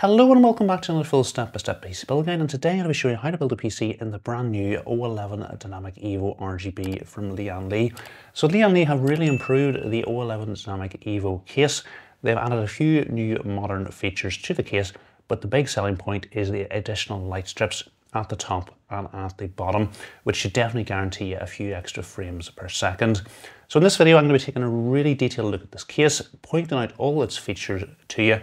Hello and welcome back to another full step-by-step -step PC build guide and today I'm going to be showing you how to build a PC in the brand new O11 Dynamic Evo RGB from Lian Li. So Lian Li have really improved the O11 Dynamic Evo case. They've added a few new modern features to the case but the big selling point is the additional light strips at the top and at the bottom, which should definitely guarantee you a few extra frames per second. So in this video, I'm going to be taking a really detailed look at this case, pointing out all its features to you,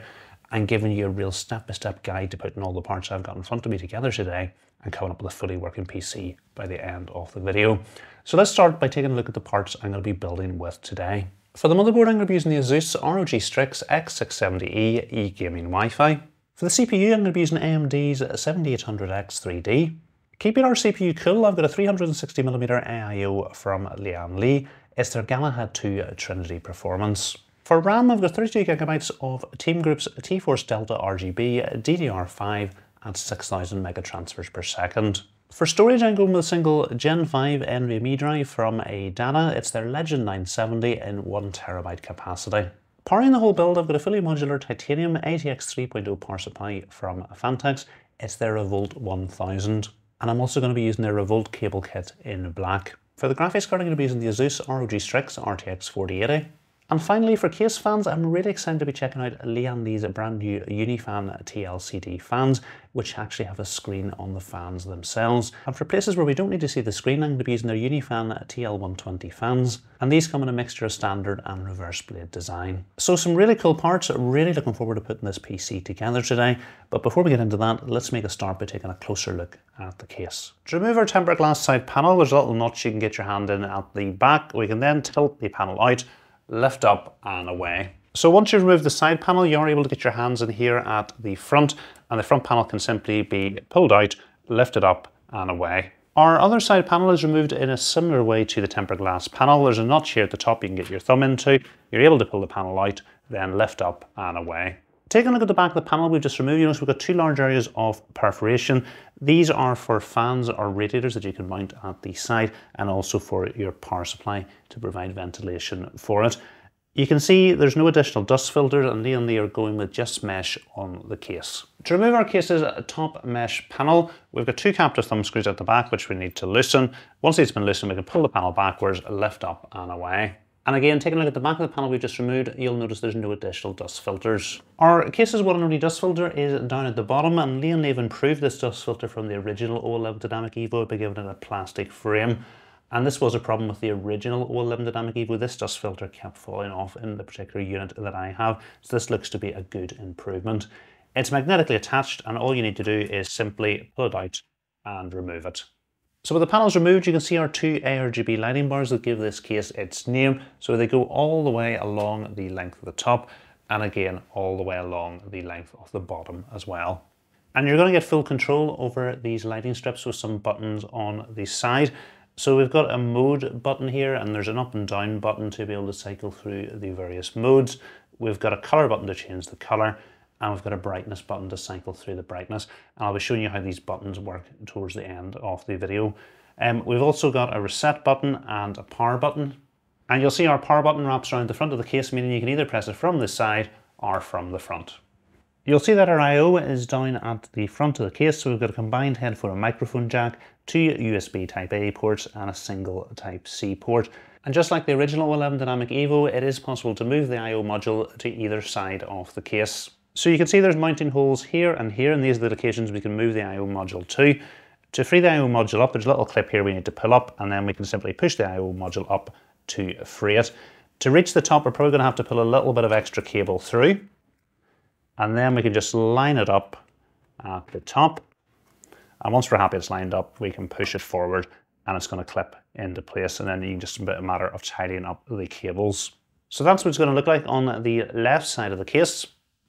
and giving you a real step-by-step -step guide to putting all the parts I've got in front of me together today and coming up with a fully working PC by the end of the video. So let's start by taking a look at the parts I'm going to be building with today. For the motherboard, I'm going to be using the Asus ROG Strix X670E eGaming Wi-Fi. For the CPU, I'm going to be using AMD's 7800X 3D. Keeping our CPU cool, I've got a 360mm AIO from Lian Li. It's their Galahad 2 Trinity Performance. For RAM, I've got 32GB of Team Group's T-Force Delta RGB DDR5 at 6000 megatransfers per second. For storage, I'm going with a single Gen 5 NVMe drive from ADATA. It's their Legend 970 in 1TB capacity. Powering the whole build, I've got a fully modular titanium ATX 3.0 power supply from Phanteks. It's their Revolt 1000. And I'm also going to be using their Revolt cable kit in black. For the graphics card, I'm going to be using the Asus ROG Strix RTX 4080. And finally, for case fans, I'm really excited to be checking out Lian Li's brand new Unifan TLCD fans, which actually have a screen on the fans themselves. And for places where we don't need to see the screen, I'm going to be using their Unifan TL120 fans. And these come in a mixture of standard and reverse blade design. So some really cool parts, really looking forward to putting this PC together today. But before we get into that, let's make a start by taking a closer look at the case. To remove our tempered glass side panel, there's a little notch you can get your hand in at the back. We can then tilt the panel out lift up and away. So once you remove the side panel, you're able to get your hands in here at the front and the front panel can simply be pulled out, lifted up and away. Our other side panel is removed in a similar way to the tempered glass panel. There's a notch here at the top you can get your thumb into. You're able to pull the panel out, then lift up and away. Taking a look at the back of the panel we've just removed, you notice we've got two large areas of perforation. These are for fans or radiators that you can mount at the side and also for your power supply to provide ventilation for it. You can see there's no additional dust filters and Lian Li are going with just mesh on the case. To remove our case's top mesh panel, we've got two captive thumb screws at the back which we need to loosen. Once have been loosened, we can pull the panel backwards, lift up and away. And again, taking a look at the back of the panel we just removed, you'll notice there's no additional dust filters. Our case's one and only dust filter is down at the bottom, and Lian Li have improved this dust filter from the original O11 Dynamic Evo by giving it a plastic frame. And this was a problem with the original O11 Dynamic Evo. This dust filter kept falling off in the particular unit that I have. So this looks to be a good improvement. It's magnetically attached and all you need to do is simply pull it out and remove it. So with the panels removed, you can see our two ARGB lighting bars that give this case its name. So they go all the way along the length of the top and again, all the way along the length of the bottom as well. And you're going to get full control over these lighting strips with some buttons on the side. So we've got a mode button here and there's an up and down button to be able to cycle through the various modes. We've got a color button to change the color and we've got a brightness button to cycle through the brightness. And I'll be showing you how these buttons work towards the end of the video. Um, we've also got a reset button and a power button. And you'll see our power button wraps around the front of the case, meaning you can either press it from the side or from the front. You'll see that our I.O. is down at the front of the case, so we've got a combined headphone and microphone jack, two USB Type-A ports and a single Type-C port. And just like the original O11 Dynamic Evo, it is possible to move the I.O. module to either side of the case. So you can see there's mounting holes here and here, and these are the locations we can move the I.O. module to. To free the I.O. module up, there's a little clip here we need to pull up, and then we can simply push the I.O. module up to free it. To reach the top, we're probably going to have to pull a little bit of extra cable through, and then we can just line it up at the top. And once we're happy it's lined up, we can push it forward and it's going to clip into place. And then you can just a matter of tidying up the cables. So that's what it's going to look like on the left side of the case.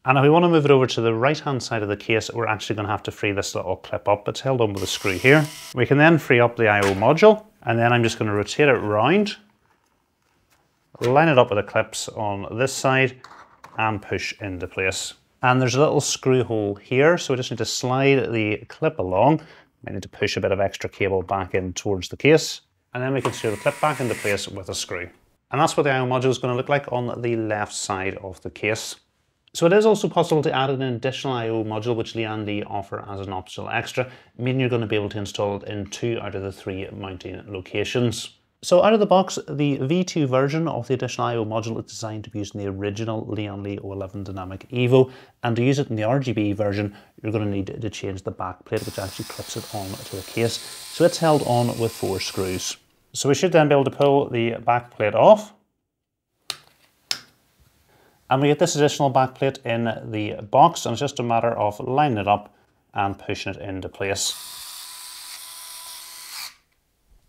And if we want to move it over to the right hand side of the case, we're actually going to have to free this little clip up. It's held on with a screw here. We can then free up the I.O. module, and then I'm just going to rotate it round, line it up with the clips on this side, and push into place. And there's a little screw hole here, so we just need to slide the clip along. We need to push a bit of extra cable back in towards the case, and then we can screw the clip back into place with a screw. And that's what the I.O. module is going to look like on the left side of the case. So it is also possible to add an additional I.O. module which Lian Li offer as an optional extra, meaning you're going to be able to install it in two out of the three mounting locations. So out of the box, the V2 version of the additional I.O. module is designed to be used in the original Lian Li O11 Dynamic Evo, and to use it in the RGB version, you're going to need to change the back plate, which actually clips it on to the case. So it's held on with four screws. So we should then be able to pull the back plate off, and we get this additional backplate in the box and it's just a matter of lining it up and pushing it into place.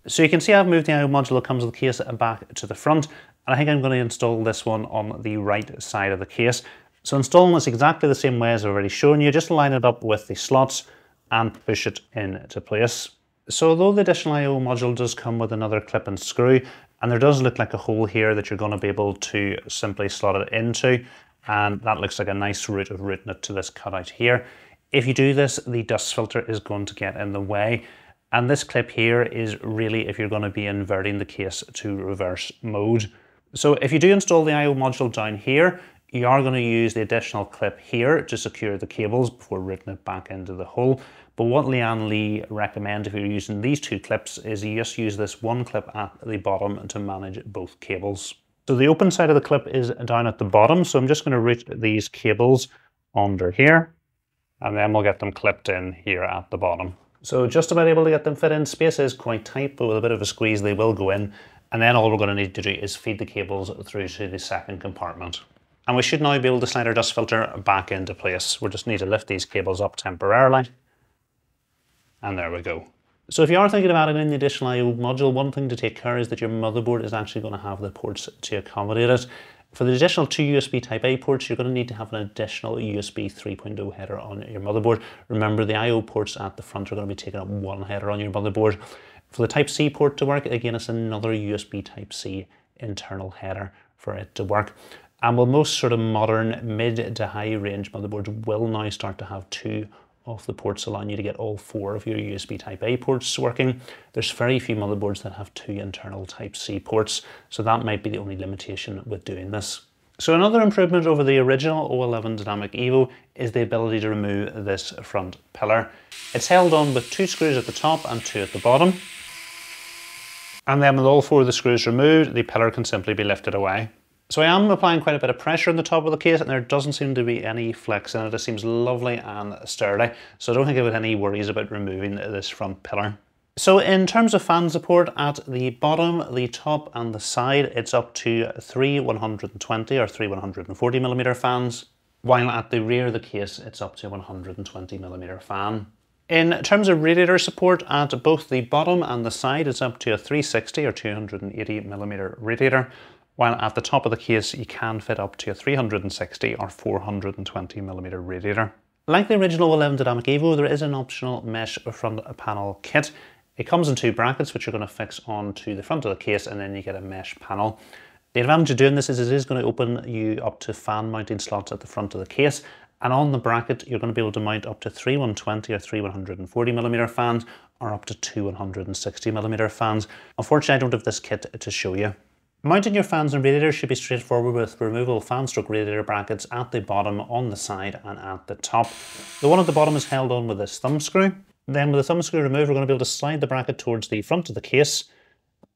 So you can see I've moved the I.O. module that comes with the case back to the front and I think I'm going to install this one on the right side of the case. So installing this exactly the same way as I've already shown you, just line it up with the slots and push it into place. So although the additional I.O. module does come with another clip and screw, and there does look like a hole here that you're going to be able to simply slot it into. And that looks like a nice route of routing it to this cutout here. If you do this, the dust filter is going to get in the way. And this clip here is really if you're going to be inverting the case to reverse mode. So if you do install the I.O. module down here, you are going to use the additional clip here to secure the cables before routing it back into the hole. But what Lian Li recommends if you're using these two clips is you just use this one clip at the bottom to manage both cables. So the open side of the clip is down at the bottom, so I'm just going to route these cables under here, and then we'll get them clipped in here at the bottom. So just about able to get them fit in. Space is quite tight, but with a bit of a squeeze they will go in. And then all we're going to need to do is feed the cables through to the second compartment. And we should now be able to slide our dust filter back into place. We just need to lift these cables up temporarily and there we go. So if you are thinking of adding in the additional I.O. module, one thing to take care is that your motherboard is actually going to have the ports to accommodate it. For the additional two USB Type-A ports, you're going to need to have an additional USB 3.0 header on your motherboard. Remember, the I.O. ports at the front are going to be taking up one header on your motherboard. For the Type-C port to work, again, it's another USB Type-C internal header for it to work. And while most sort of modern mid to high range motherboards will now start to have two of the ports allowing you to get all four of your USB Type A ports working. There's very few motherboards that have two internal Type C ports, so that might be the only limitation with doing this. So another improvement over the original O11 Dynamic Evo is the ability to remove this front pillar. It's held on with two screws at the top and two at the bottom. And then with all four of the screws removed, the pillar can simply be lifted away. So I am applying quite a bit of pressure on the top of the case and there doesn't seem to be any flex in it. It seems lovely and sturdy. So I don't think I have any worries about removing this front pillar. So in terms of fan support at the bottom, the top and the side, it's up to three 120 or three 140 millimeter fans, while at the rear of the case, it's up to 120 millimeter fan. In terms of radiator support at both the bottom and the side, it's up to a 360 or 280 millimeter radiator, while at the top of the case you can fit up to a 360 or 420 millimeter radiator. Like the original O11 Dynamic Evo, there is an optional mesh front panel kit. It comes in two brackets which you're going to fix onto the front of the case and then you get a mesh panel. The advantage of doing this is it is going to open you up to fan mounting slots at the front of the case and on the bracket you're going to be able to mount up to three 120 or three 140 millimeter fans or up to two 160 millimeter fans. Unfortunately I don't have this kit to show you. Mounting your fans and radiators should be straightforward with removable fan stroke radiator brackets at the bottom, on the side and at the top. The one at the bottom is held on with this thumb screw. Then with the thumb screw removed, we're going to be able to slide the bracket towards the front of the case,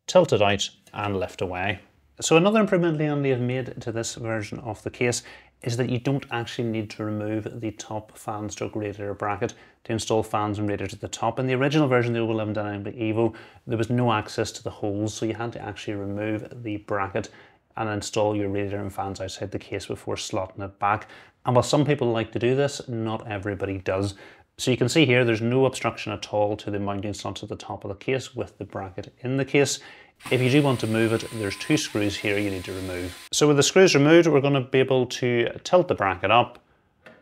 tilt it out and lift away. So another improvement Lian Li have made to this version of the case is that you don't actually need to remove the top fan stroke radiator bracket to install fans and radiators at the top. In the original version of the O11 Dynamic Evo, there was no access to the holes, so you had to actually remove the bracket and install your radiator and fans outside the case before slotting it back. And while some people like to do this, not everybody does. So you can see here, there's no obstruction at all to the mounting slots at the top of the case with the bracket in the case. If you do want to move it, there's two screws here you need to remove. So with the screws removed, we're going to be able to tilt the bracket up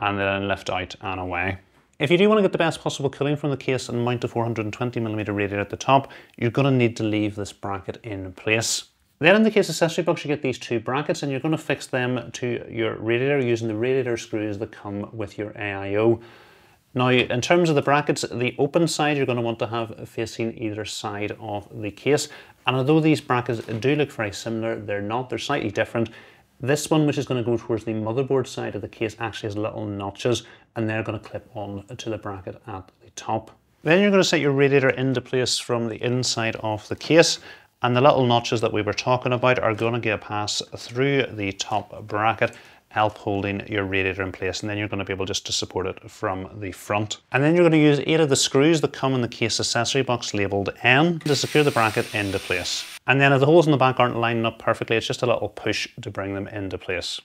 and then lift out and away. If you do want to get the best possible cooling from the case and mount a 420mm radiator at the top, you're going to need to leave this bracket in place. Then in the case accessory box, you get these two brackets and you're going to fix them to your radiator using the radiator screws that come with your AIO. Now, in terms of the brackets, the open side you're going to want to have facing either side of the case. And although these brackets do look very similar, they're not, they're slightly different. This one, which is going to go towards the motherboard side of the case, actually has little notches and they're going to clip on to the bracket at the top. Then you're going to set your radiator into place from the inside of the case and the little notches that we were talking about are going to get a pass through the top bracket help holding your radiator in place and then you're going to be able just to support it from the front. And then you're going to use eight of the screws that come in the case accessory box labelled N to secure the bracket into place. And then if the holes in the back aren't lining up perfectly, it's just a little push to bring them into place.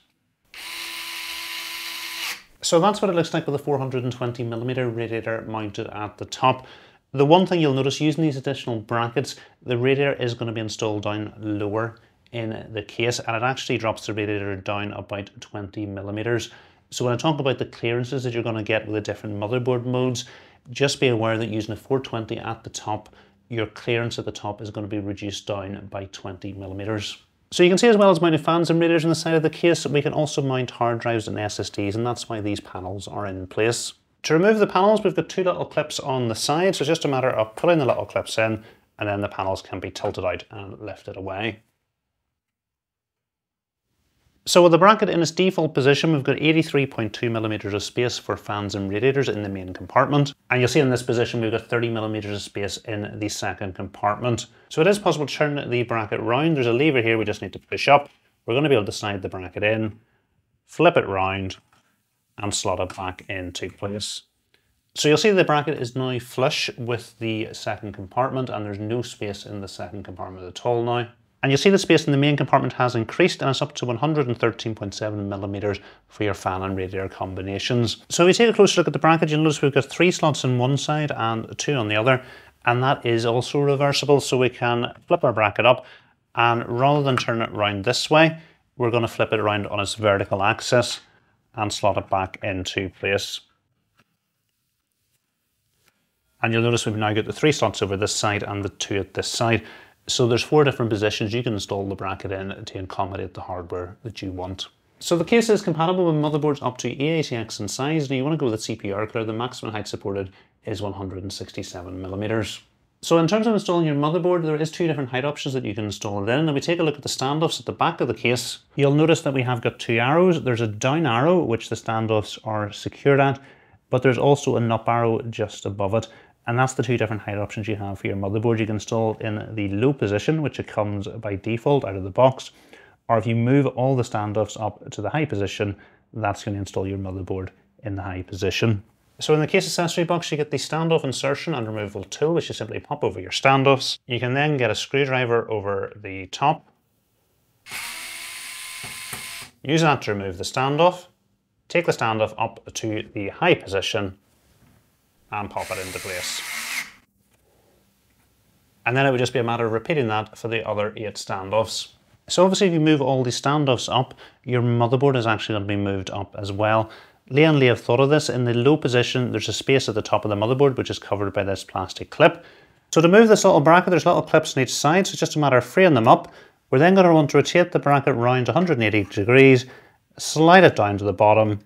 So that's what it looks like with a 420 millimeter radiator mounted at the top. The one thing you'll notice using these additional brackets, the radiator is going to be installed down lower in the case and it actually drops the radiator down about 20 millimeters. So when I talk about the clearances that you're going to get with the different motherboard modes, just be aware that using a 420 at the top, your clearance at the top is going to be reduced down by 20 millimeters. So you can see as well as mounting fans and radiators on the side of the case, we can also mount hard drives and SSDs and that's why these panels are in place. To remove the panels, we've got two little clips on the side, so it's just a matter of pulling the little clips in and then the panels can be tilted out and lifted away. So with the bracket in its default position, we've got 83.2 millimeters of space for fans and radiators in the main compartment. And you'll see in this position, we've got 30 millimeters of space in the second compartment. So it is possible to turn the bracket round. There's a lever here we just need to push up. We're going to be able to slide the bracket in, flip it round, and slot it back into place. So you'll see the bracket is now flush with the second compartment and there's no space in the second compartment at all now. And you'll see the space in the main compartment has increased and it's up to 113.7 millimeters for your fan and radiator combinations. So if we take a closer look at the bracket, you'll notice we've got three slots on one side and two on the other. And that is also reversible, so we can flip our bracket up and rather than turn it around this way, we're going to flip it around on its vertical axis and slot it back into place. And you'll notice we've now got the three slots over this side and the two at this side. So there's four different positions you can install the bracket in to accommodate the hardware that you want. So the case is compatible with motherboards up to EATX in size. Now you want to go with the CPU card, the maximum height supported is 167 millimeters. So in terms of installing your motherboard, there is two different height options that you can install it in. And we take a look at the standoffs at the back of the case. You'll notice that we have got two arrows. There's a down arrow, which the standoffs are secured at, but there's also an up arrow just above it. And that's the two different height options you have for your motherboard. You can install in the low position, which it comes by default out of the box, or if you move all the standoffs up to the high position, that's going to install your motherboard in the high position. So in the case accessory box, you get the standoff insertion and removal tool, which you simply pop over your standoffs. You can then get a screwdriver over the top. Use that to remove the standoff. Take the standoff up to the high position and pop it into place. And then it would just be a matter of repeating that for the other eight standoffs. So obviously if you move all these standoffs up, your motherboard is actually going to be moved up as well. Lian Li have thought of this. In the low position, there's a space at the top of the motherboard which is covered by this plastic clip. So to move this little bracket, there's little clips on each side, so it's just a matter of freeing them up. We're then going to want to rotate the bracket around 180 degrees, slide it down to the bottom,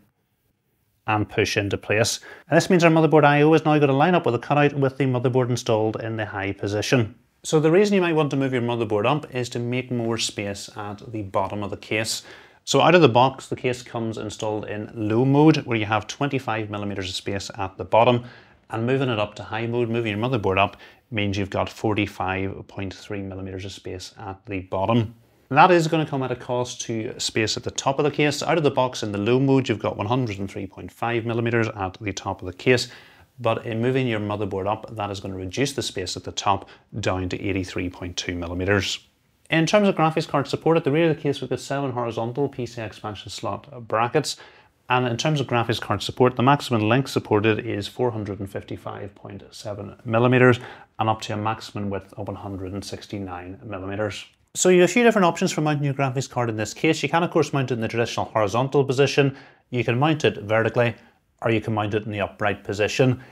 and push into place. And this means our motherboard I.O. is now going to line up with a cutout with the motherboard installed in the high position. So the reason you might want to move your motherboard up is to make more space at the bottom of the case. So out of the box, the case comes installed in low mode where you have 25 millimeters of space at the bottom and moving it up to high mode, moving your motherboard up means you've got 45.3 millimeters of space at the bottom. That is going to come at a cost to space at the top of the case. Out of the box in the low mode, you've got 103.5 millimeters at the top of the case. But in moving your motherboard up, that is going to reduce the space at the top down to 83.2 millimeters. In terms of graphics card support, at the rear of the case, we've got seven horizontal PCI expansion slot brackets. And in terms of graphics card support, the maximum length supported is 455.7 millimeters and up to a maximum width of 169 millimeters. So you have a few different options for mounting your graphics card in this case. You can of course mount it in the traditional horizontal position, you can mount it vertically, or you can mount it in the upright position.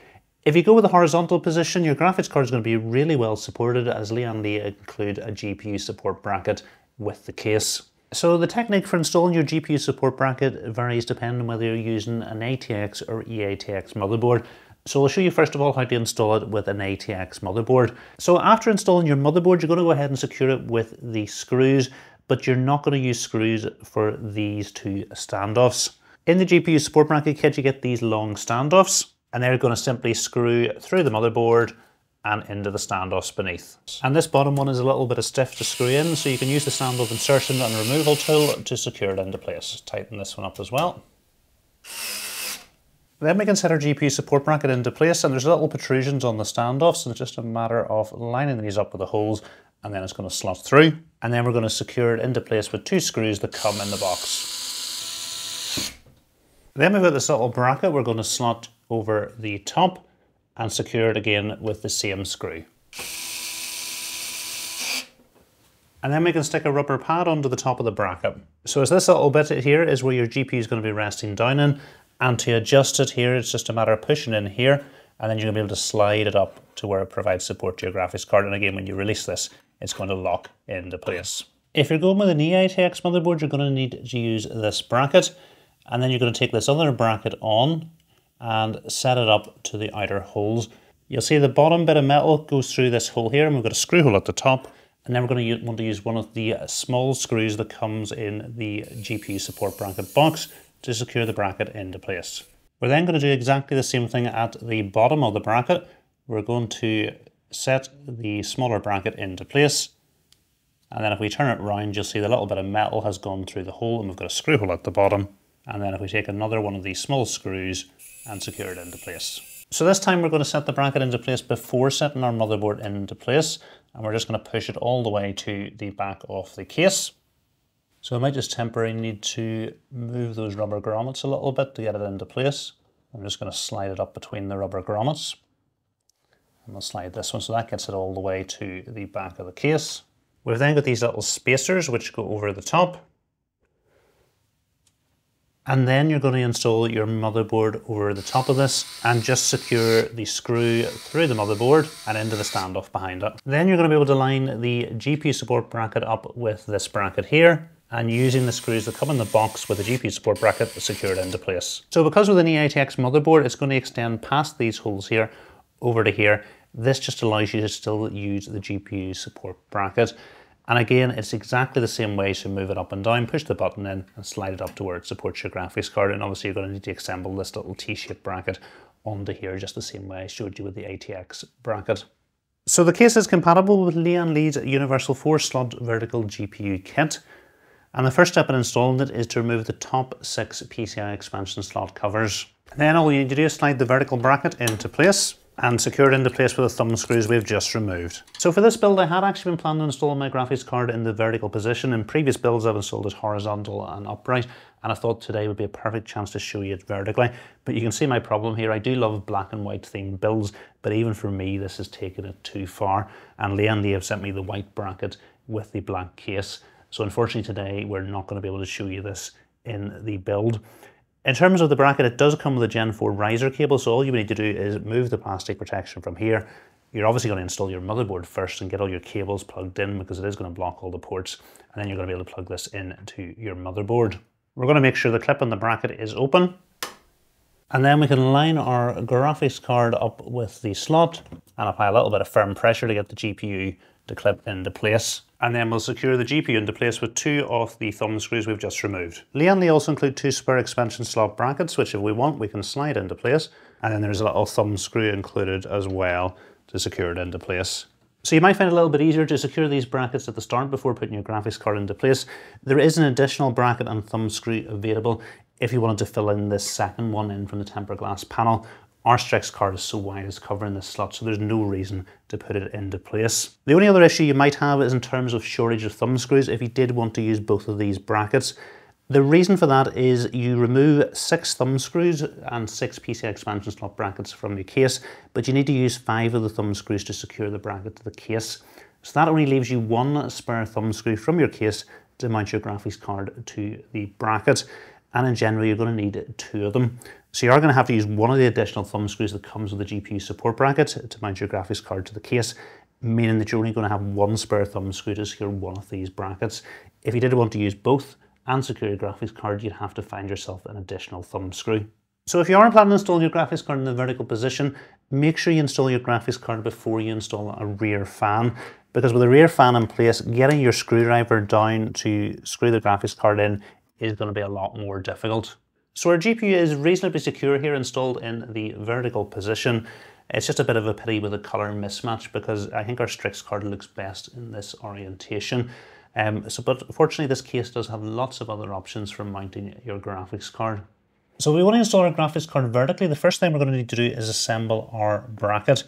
If you go with the horizontal position, your graphics card is going to be really well supported as Lian Li include a GPU support bracket with the case. So the technique for installing your GPU support bracket varies depending on whether you're using an ATX or EATX motherboard. So I'll show you first of all how to install it with an ATX motherboard. So after installing your motherboard, you're going to go ahead and secure it with the screws but you're not going to use screws for these two standoffs. In the GPU support bracket kit, you get these long standoffs, and they're going to simply screw through the motherboard and into the standoffs beneath. And this bottom one is a little bit of stiff to screw in, so you can use the standoff insertion and removal tool to secure it into place. Tighten this one up as well. Then we can set our GPU support bracket into place and there's little protrusions on the standoffs so it's just a matter of lining these up with the holes and then it's going to slot through and then we're going to secure it into place with two screws that come in the box. Then we've got this little bracket we're going to slot over the top and secure it again with the same screw. And then we can stick a rubber pad onto the top of the bracket. So as this little bit here is where your GPU is going to be resting down in and to adjust it here, it's just a matter of pushing in here and then you're to be able to slide it up to where it provides support to your graphics card. And again, when you release this, it's going to lock into place. If you're going with an EATX motherboard, you're going to need to use this bracket. And then you're going to take this other bracket on and set it up to the outer holes. You'll see the bottom bit of metal goes through this hole here and we've got a screw hole at the top. And then we're going to want to use one of the small screws that comes in the GPU support bracket box to secure the bracket into place. We're then going to do exactly the same thing at the bottom of the bracket. We're going to set the smaller bracket into place. And then if we turn it around, you'll see the little bit of metal has gone through the hole and we've got a screw hole at the bottom. And then if we take another one of these small screws and secure it into place. So this time we're going to set the bracket into place before setting our motherboard into place. And we're just going to push it all the way to the back of the case. So I might just temporarily need to move those rubber grommets a little bit to get it into place. I'm just going to slide it up between the rubber grommets. And I'll slide this one so that gets it all the way to the back of the case. We've then got these little spacers which go over the top. And then you're going to install your motherboard over the top of this and just secure the screw through the motherboard and into the standoff behind it. Then you're going to be able to line the GPU support bracket up with this bracket here and using the screws that come in the box with a GPU support bracket secured into place. So because with an EATX motherboard, it's going to extend past these holes here over to here. This just allows you to still use the GPU support bracket. And again, it's exactly the same way to move it up and down, push the button in and slide it up to where it supports your graphics card. And obviously you're going to need to assemble this little T-shaped bracket onto here just the same way I showed you with the ATX bracket. So the case is compatible with Lian Li's Universal 4 slot vertical GPU kit. And the first step in installing it is to remove the top six PCI expansion slot covers. Then all you need to do is slide the vertical bracket into place and secure it into place with the thumb screws we've just removed. So for this build I had actually been planning on installing my graphics card in the vertical position. In previous builds I've installed it horizontal and upright and I thought today would be a perfect chance to show you it vertically. But you can see my problem here. I do love black and white themed builds but even for me this has taken it too far and Lian Li have sent me the white bracket with the black case so unfortunately today we're not going to be able to show you this in the build. In terms of the bracket, it does come with a Gen 4 riser cable, so all you need to do is move the plastic protection from here. You're obviously going to install your motherboard first and get all your cables plugged in because it is going to block all the ports, and then you're going to be able to plug this into your motherboard. We're going to make sure the clip on the bracket is open, and then we can line our graphics card up with the slot and apply a little bit of firm pressure to get the GPU to clip into place and then we'll secure the GPU into place with two of the thumb screws we've just removed. Lian Li also include two spare expansion slot brackets, which if we want, we can slide into place. And then there's a little thumb screw included as well to secure it into place. So you might find it a little bit easier to secure these brackets at the start before putting your graphics card into place. There is an additional bracket and thumb screw available if you wanted to fill in this second one in from the tempered glass panel, our Strix card is so wide it's covering this slot, so there's no reason to put it into place. The only other issue you might have is in terms of shortage of thumb screws if you did want to use both of these brackets. The reason for that is you remove six thumb screws and six PCI expansion slot brackets from your case, but you need to use five of the thumb screws to secure the bracket to the case. So that only leaves you one spare thumb screw from your case to mount your graphics card to the bracket. And in general, you're going to need two of them. So you are going to have to use one of the additional thumb screws that comes with the GPU support bracket to mount your graphics card to the case, meaning that you're only going to have one spare thumb screw to secure one of these brackets. If you did want to use both and secure your graphics card, you'd have to find yourself an additional thumb screw. So if you are planning to install your graphics card in the vertical position, make sure you install your graphics card before you install a rear fan because with a rear fan in place, getting your screwdriver down to screw the graphics card in is going to be a lot more difficult. So our GPU is reasonably secure here installed in the vertical position. It's just a bit of a pity with the color mismatch because I think our Strix card looks best in this orientation. Um, so, but fortunately this case does have lots of other options for mounting your graphics card. So we want to install our graphics card vertically. The first thing we're going to need to do is assemble our bracket.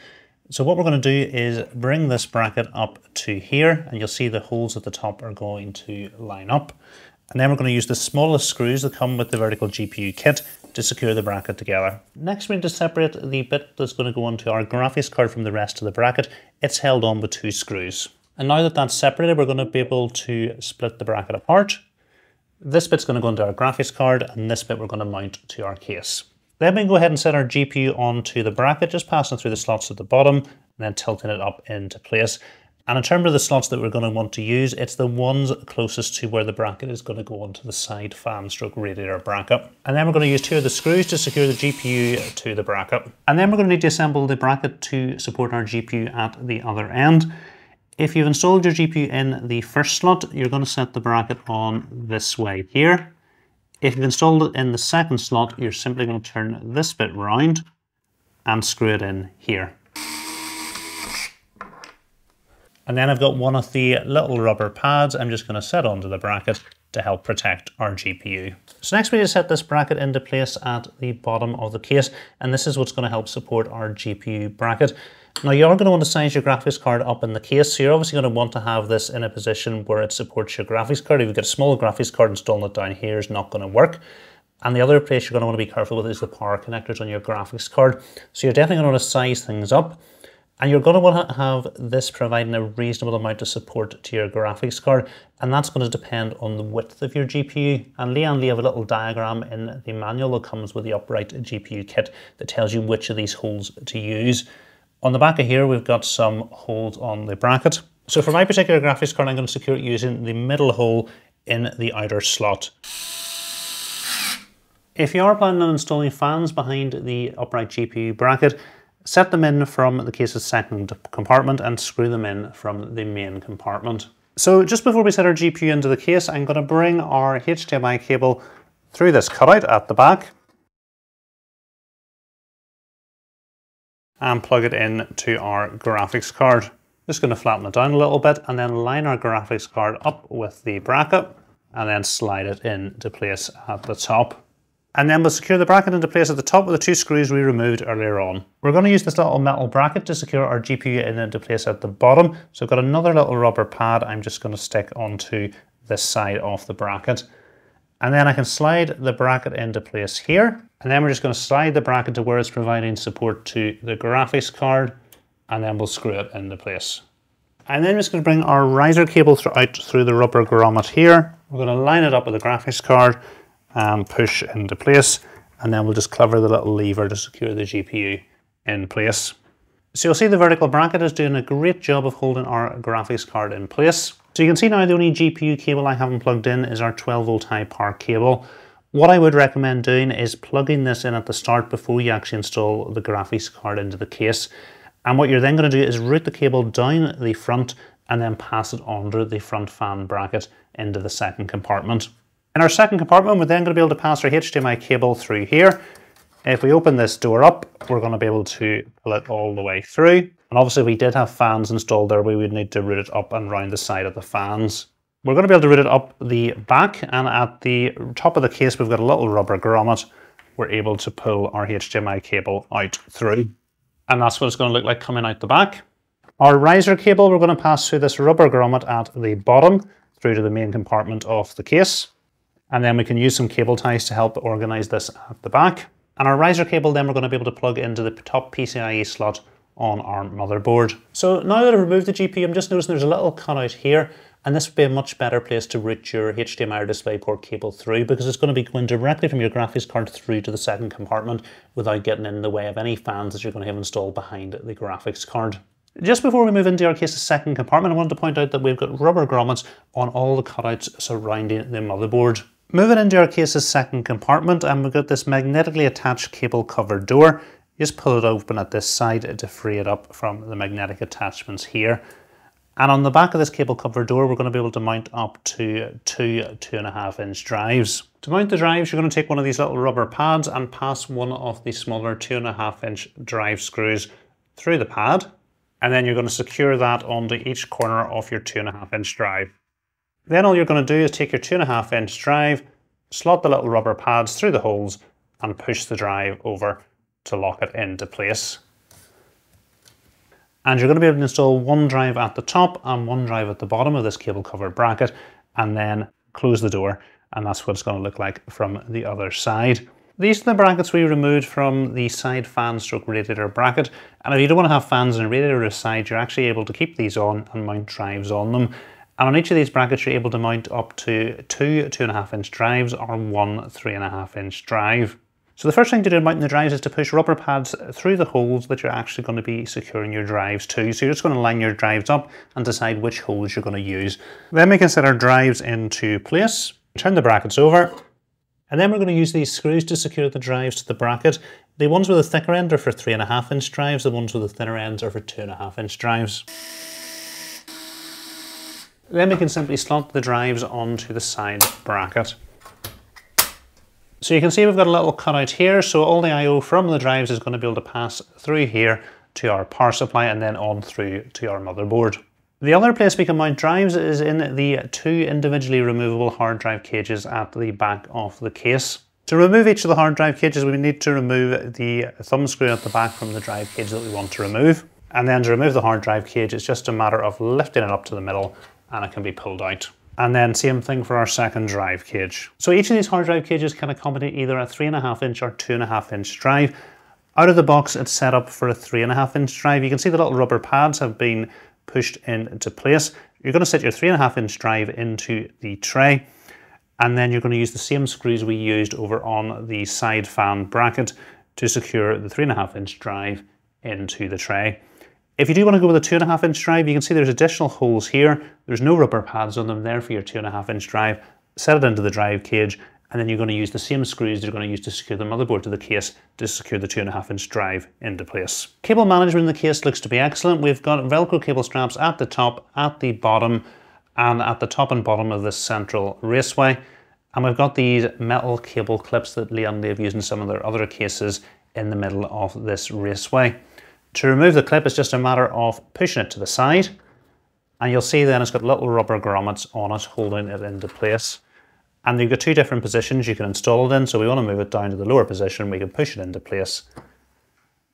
So what we're going to do is bring this bracket up to here and you'll see the holes at the top are going to line up. And then we're going to use the smallest screws that come with the vertical GPU kit to secure the bracket together. Next we need to separate the bit that's going to go onto our graphics card from the rest of the bracket. It's held on with two screws. And now that that's separated, we're going to be able to split the bracket apart this bit's going to go into our graphics card and this bit we're going to mount to our case. Then we can go ahead and set our GPU onto the bracket, just passing through the slots at the bottom and then tilting it up into place. And in terms of the slots that we're going to want to use, it's the ones closest to where the bracket is going to go onto the side fan stroke radiator bracket. And then we're going to use two of the screws to secure the GPU to the bracket. And then we're going to need to assemble the bracket to support our GPU at the other end. If you've installed your GPU in the first slot, you're going to set the bracket on this way here. If you've installed it in the second slot, you're simply going to turn this bit round and screw it in here. And then I've got one of the little rubber pads I'm just going to set onto the bracket to help protect our GPU. So next we need to set this bracket into place at the bottom of the case and this is what's going to help support our GPU bracket. Now you are going to want to size your graphics card up in the case, so you're obviously going to want to have this in a position where it supports your graphics card. If you've got a small graphics card, installing it down here is not going to work. And the other place you're going to want to be careful with is the power connectors on your graphics card. So you're definitely going to want to size things up. And you're going to want to have this providing a reasonable amount of support to your graphics card. And that's going to depend on the width of your GPU. And Lian Li have a little diagram in the manual that comes with the upright GPU kit that tells you which of these holes to use. On the back of here, we've got some holes on the bracket. So for my particular graphics card, I'm going to secure it using the middle hole in the outer slot. If you are planning on installing fans behind the upright GPU bracket, set them in from the case's second compartment and screw them in from the main compartment. So just before we set our GPU into the case, I'm going to bring our HDMI cable through this cutout at the back and plug it in to our graphics card. Just going to flatten it down a little bit and then line our graphics card up with the bracket and then slide it into place at the top. And then we'll secure the bracket into place at the top with the two screws we removed earlier on. We're going to use this little metal bracket to secure our GPU in into place at the bottom. So I've got another little rubber pad I'm just going to stick onto this side of the bracket. And then I can slide the bracket into place here. And then we're just going to slide the bracket to where it's providing support to the graphics card. And then we'll screw it into place. And then we're just going to bring our riser cable out through the rubber grommet here. We're going to line it up with the graphics card and push into place. And then we'll just cover the little lever to secure the GPU in place. So you'll see the vertical bracket is doing a great job of holding our graphics card in place. So you can see now the only GPU cable I haven't plugged in is our 12 volt high power cable. What I would recommend doing is plugging this in at the start before you actually install the graphics card into the case. And what you're then going to do is route the cable down the front and then pass it under the front fan bracket into the second compartment. In our second compartment, we're then going to be able to pass our HDMI cable through here. If we open this door up, we're going to be able to pull it all the way through. And obviously we did have fans installed there, we would need to route it up and round the side of the fans. We're going to be able to route it up the back and at the top of the case we've got a little rubber grommet. We're able to pull our HDMI cable out through. And that's what it's going to look like coming out the back. Our riser cable we're going to pass through this rubber grommet at the bottom through to the main compartment of the case. And then we can use some cable ties to help organize this at the back. And our riser cable then we're going to be able to plug into the top PCIe slot on our motherboard. So now that I've removed the GPU, I'm just noticing there's a little cutout here, and this would be a much better place to route your HDMI or DisplayPort cable through because it's going to be going directly from your graphics card through to the second compartment without getting in the way of any fans that you're going to have installed behind the graphics card. Just before we move into our case's second compartment, I wanted to point out that we've got rubber grommets on all the cutouts surrounding the motherboard. Moving into our case's second compartment and we've got this magnetically attached cable covered door. You just pull it open at this side to free it up from the magnetic attachments here. And on the back of this cable cover door, we're going to be able to mount up to two two and a half inch drives. To mount the drives, you're going to take one of these little rubber pads and pass one of the smaller two and a half inch drive screws through the pad. And then you're going to secure that onto each corner of your two and a half inch drive. Then all you're going to do is take your two and a half inch drive, slot the little rubber pads through the holes and push the drive over to lock it into place and you're going to be able to install one drive at the top and one drive at the bottom of this cable covered bracket and then close the door and that's what it's going to look like from the other side. These are the brackets we removed from the side fan stroke radiator bracket and if you don't want to have fans in a radiator side you're actually able to keep these on and mount drives on them and on each of these brackets you're able to mount up to two two and a half inch drives or one three and a half inch drive. So the first thing to do in mounting the drives is to push rubber pads through the holes that you're actually going to be securing your drives to. So you're just going to line your drives up and decide which holes you're going to use. Then we can set our drives into place, turn the brackets over, and then we're going to use these screws to secure the drives to the bracket. The ones with the thicker end are for 3.5 inch drives, the ones with the thinner ends are for 2.5 inch drives. Then we can simply slot the drives onto the side bracket. So you can see we've got a little cutout here, so all the I.O. from the drives is going to be able to pass through here to our power supply and then on through to our motherboard. The other place we can mount drives is in the two individually removable hard drive cages at the back of the case. To remove each of the hard drive cages, we need to remove the thumb screw at the back from the drive cage that we want to remove. And then to remove the hard drive cage, it's just a matter of lifting it up to the middle and it can be pulled out. And then same thing for our second drive cage. So each of these hard drive cages can accommodate either a three and a half inch or two and a half inch drive. Out of the box, it's set up for a three and a half inch drive. You can see the little rubber pads have been pushed into place. You're going to set your three and a half inch drive into the tray. And then you're going to use the same screws we used over on the side fan bracket to secure the three and a half inch drive into the tray. If you do want to go with a two and a half inch drive, you can see there's additional holes here. There's no rubber pads on them there for your two and a half inch drive. Set it into the drive cage, and then you're going to use the same screws you're going to use to secure the motherboard to the case to secure the two and a half inch drive into place. Cable management in the case looks to be excellent. We've got Velcro cable straps at the top, at the bottom, and at the top and bottom of this central raceway. And we've got these metal cable clips that Li have used in some of their other cases in the middle of this raceway. To remove the clip, it's just a matter of pushing it to the side, and you'll see then it's got little rubber grommets on it holding it into place. And you've got two different positions you can install it in, so we want to move it down to the lower position, we can push it into place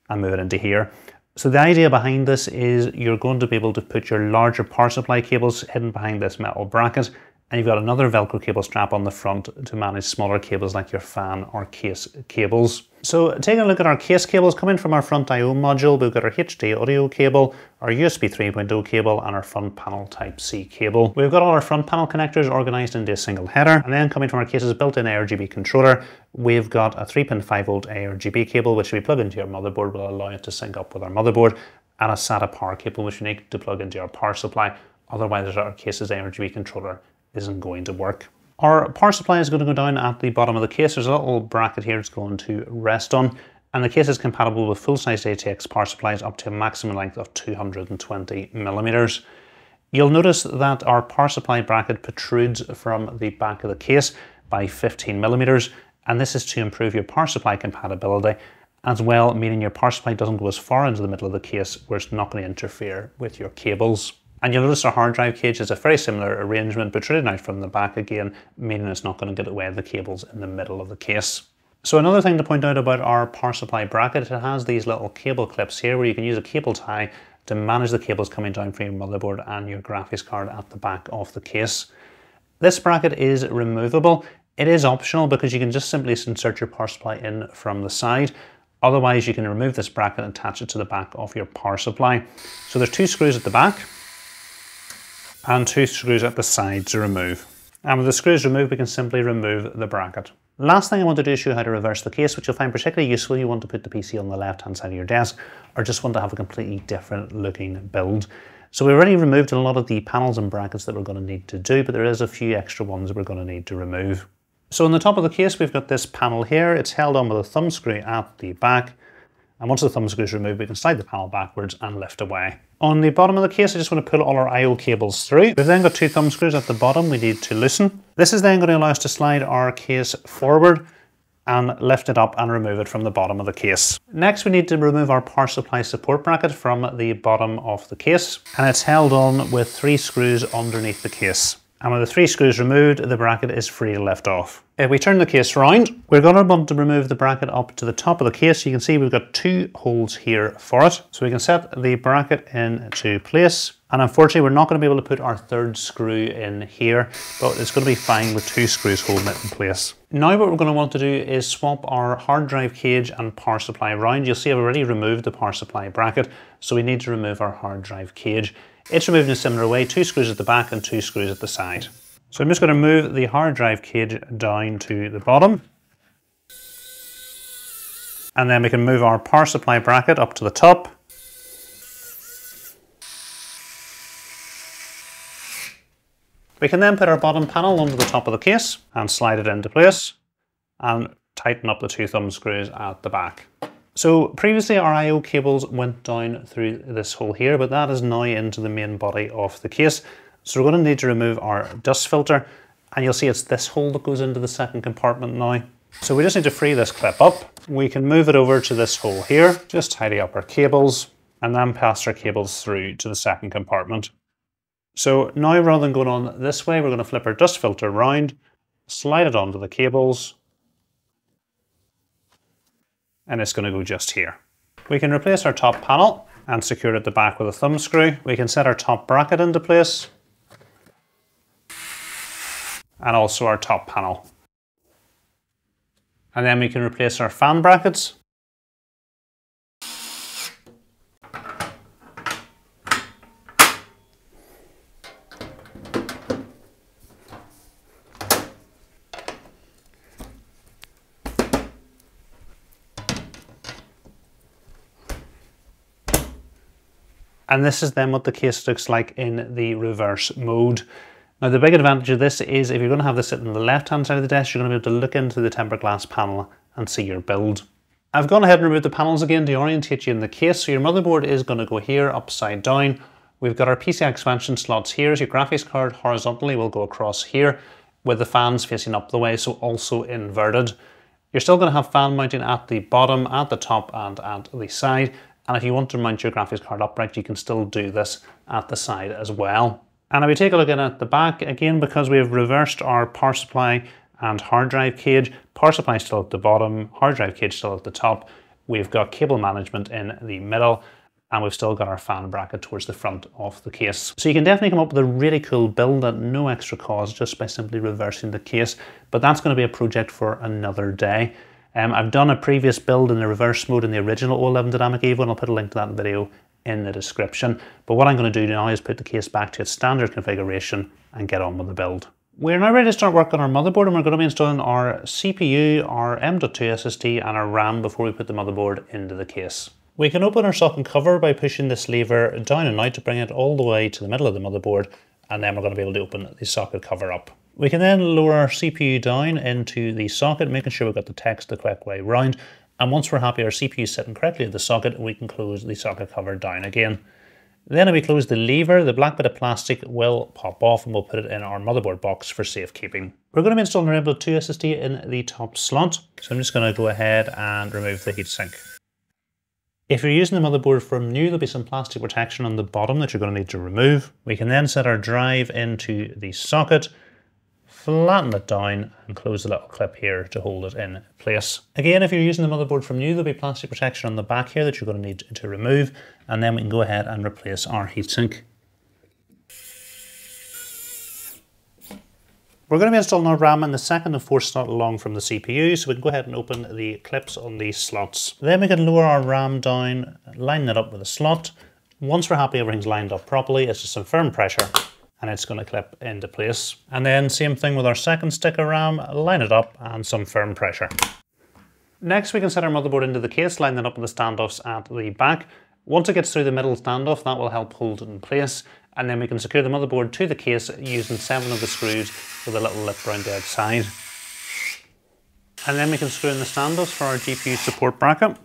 and move it into here. So the idea behind this is you're going to be able to put your larger power supply cables hidden behind this metal bracket and you've got another Velcro cable strap on the front to manage smaller cables like your fan or case cables. So taking a look at our case cables coming from our front I.O. module, we've got our HD audio cable, our USB 3.0 cable and our front panel type C cable. We've got all our front panel connectors organized into a single header and then coming from our case's built-in ARGB controller, we've got a 3.5 volt ARGB cable which we plug into your motherboard will allow it to sync up with our motherboard and a SATA power cable which we need to plug into our power supply otherwise our case's ARGB controller isn't going to work. Our power supply is going to go down at the bottom of the case. There's a little bracket here it's going to rest on and the case is compatible with full-size ATX power supplies up to a maximum length of 220 millimeters. You'll notice that our power supply bracket protrudes from the back of the case by 15 millimeters and this is to improve your power supply compatibility as well meaning your power supply doesn't go as far into the middle of the case where it's not going to interfere with your cables. And you'll notice our hard drive cage is a very similar arrangement, but protruding out from the back again, meaning it's not going to get away the cables in the middle of the case. So another thing to point out about our power supply bracket, it has these little cable clips here where you can use a cable tie to manage the cables coming down from your motherboard and your graphics card at the back of the case. This bracket is removable. It is optional because you can just simply insert your power supply in from the side. Otherwise, you can remove this bracket and attach it to the back of your power supply. So there's two screws at the back and two screws at the side to remove. And with the screws removed, we can simply remove the bracket. Last thing I want to do is show you how to reverse the case, which you'll find particularly useful if you want to put the PC on the left-hand side of your desk, or just want to have a completely different looking build. So we've already removed a lot of the panels and brackets that we're going to need to do, but there is a few extra ones that we're going to need to remove. So on the top of the case, we've got this panel here. It's held on with a thumb screw at the back. And once the thumb screw is removed, we can slide the panel backwards and lift away. On the bottom of the case, I just want to pull all our I.O. cables through. We've then got two thumb screws at the bottom we need to loosen. This is then going to allow us to slide our case forward and lift it up and remove it from the bottom of the case. Next we need to remove our power supply support bracket from the bottom of the case and it's held on with three screws underneath the case. And with the three screws removed, the bracket is free to lift off. If we turn the case round, we're going to want to remove the bracket up to the top of the case. You can see we've got two holes here for it. So we can set the bracket into place. And unfortunately, we're not going to be able to put our third screw in here, but it's going to be fine with two screws holding it in place. Now what we're going to want to do is swap our hard drive cage and power supply around. You'll see I've already removed the power supply bracket, so we need to remove our hard drive cage. It's removed in a similar way, two screws at the back and two screws at the side. So I'm just going to move the hard drive cage down to the bottom. And then we can move our power supply bracket up to the top. We can then put our bottom panel under the top of the case and slide it into place and tighten up the two thumb screws at the back. So previously our I.O. cables went down through this hole here, but that is now into the main body of the case. So we're going to need to remove our dust filter and you'll see it's this hole that goes into the second compartment now. So we just need to free this clip up. We can move it over to this hole here, just tidy up our cables and then pass our cables through to the second compartment. So now rather than going on this way, we're going to flip our dust filter around, slide it onto the cables, and it's going to go just here. We can replace our top panel and secure it at the back with a thumb screw. We can set our top bracket into place and also our top panel. And then we can replace our fan brackets And this is then what the case looks like in the reverse mode. Now the big advantage of this is if you're going to have this sitting on the left hand side of the desk, you're going to be able to look into the tempered glass panel and see your build. I've gone ahead and removed the panels again to orientate you in the case. So your motherboard is going to go here upside down. We've got our PCI expansion slots here. So your graphics card horizontally will go across here with the fans facing up the way, so also inverted. You're still going to have fan mounting at the bottom, at the top and at the side. And if you want to mount your graphics card upright, you can still do this at the side as well. And if we take a look at the back, again, because we've reversed our power supply and hard drive cage, power supply still at the bottom, hard drive cage still at the top, we've got cable management in the middle, and we've still got our fan bracket towards the front of the case. So you can definitely come up with a really cool build at no extra cost just by simply reversing the case, but that's going to be a project for another day. Um, I've done a previous build in the reverse mode in the original O11 Dynamic Evo and I'll put a link to that video in the description. But what I'm going to do now is put the case back to its standard configuration and get on with the build. We're now ready to start work on our motherboard and we're going to be installing our CPU, our M.2 SSD and our RAM before we put the motherboard into the case. We can open our socket cover by pushing this lever down and out to bring it all the way to the middle of the motherboard and then we're going to be able to open the socket cover up. We can then lower our CPU down into the socket, making sure we've got the text the correct way round. And once we're happy our CPU is sitting correctly at the socket, we can close the socket cover down again. Then if we close the lever, the black bit of plastic will pop off and we'll put it in our motherboard box for safekeeping. We're going to be installing our M.2 SSD in the top slot. So I'm just going to go ahead and remove the heatsink. If you're using the motherboard from new, there'll be some plastic protection on the bottom that you're going to need to remove. We can then set our drive into the socket flatten it down and close the little clip here to hold it in place. Again, if you're using the motherboard from new, there'll be plastic protection on the back here that you're going to need to remove, and then we can go ahead and replace our heatsink. We're going to be installing our RAM in the second and fourth slot along from the CPU, so we can go ahead and open the clips on these slots. Then we can lower our RAM down, line it up with a slot. Once we're happy everything's lined up properly, it's just some firm pressure and it's going to clip into place. And then same thing with our second stick RAM, line it up and some firm pressure. Next we can set our motherboard into the case, line it up with the standoffs at the back. Once it gets through the middle standoff, that will help hold it in place. And then we can secure the motherboard to the case using seven of the screws with a little lip around the outside. And then we can screw in the standoffs for our GPU support bracket.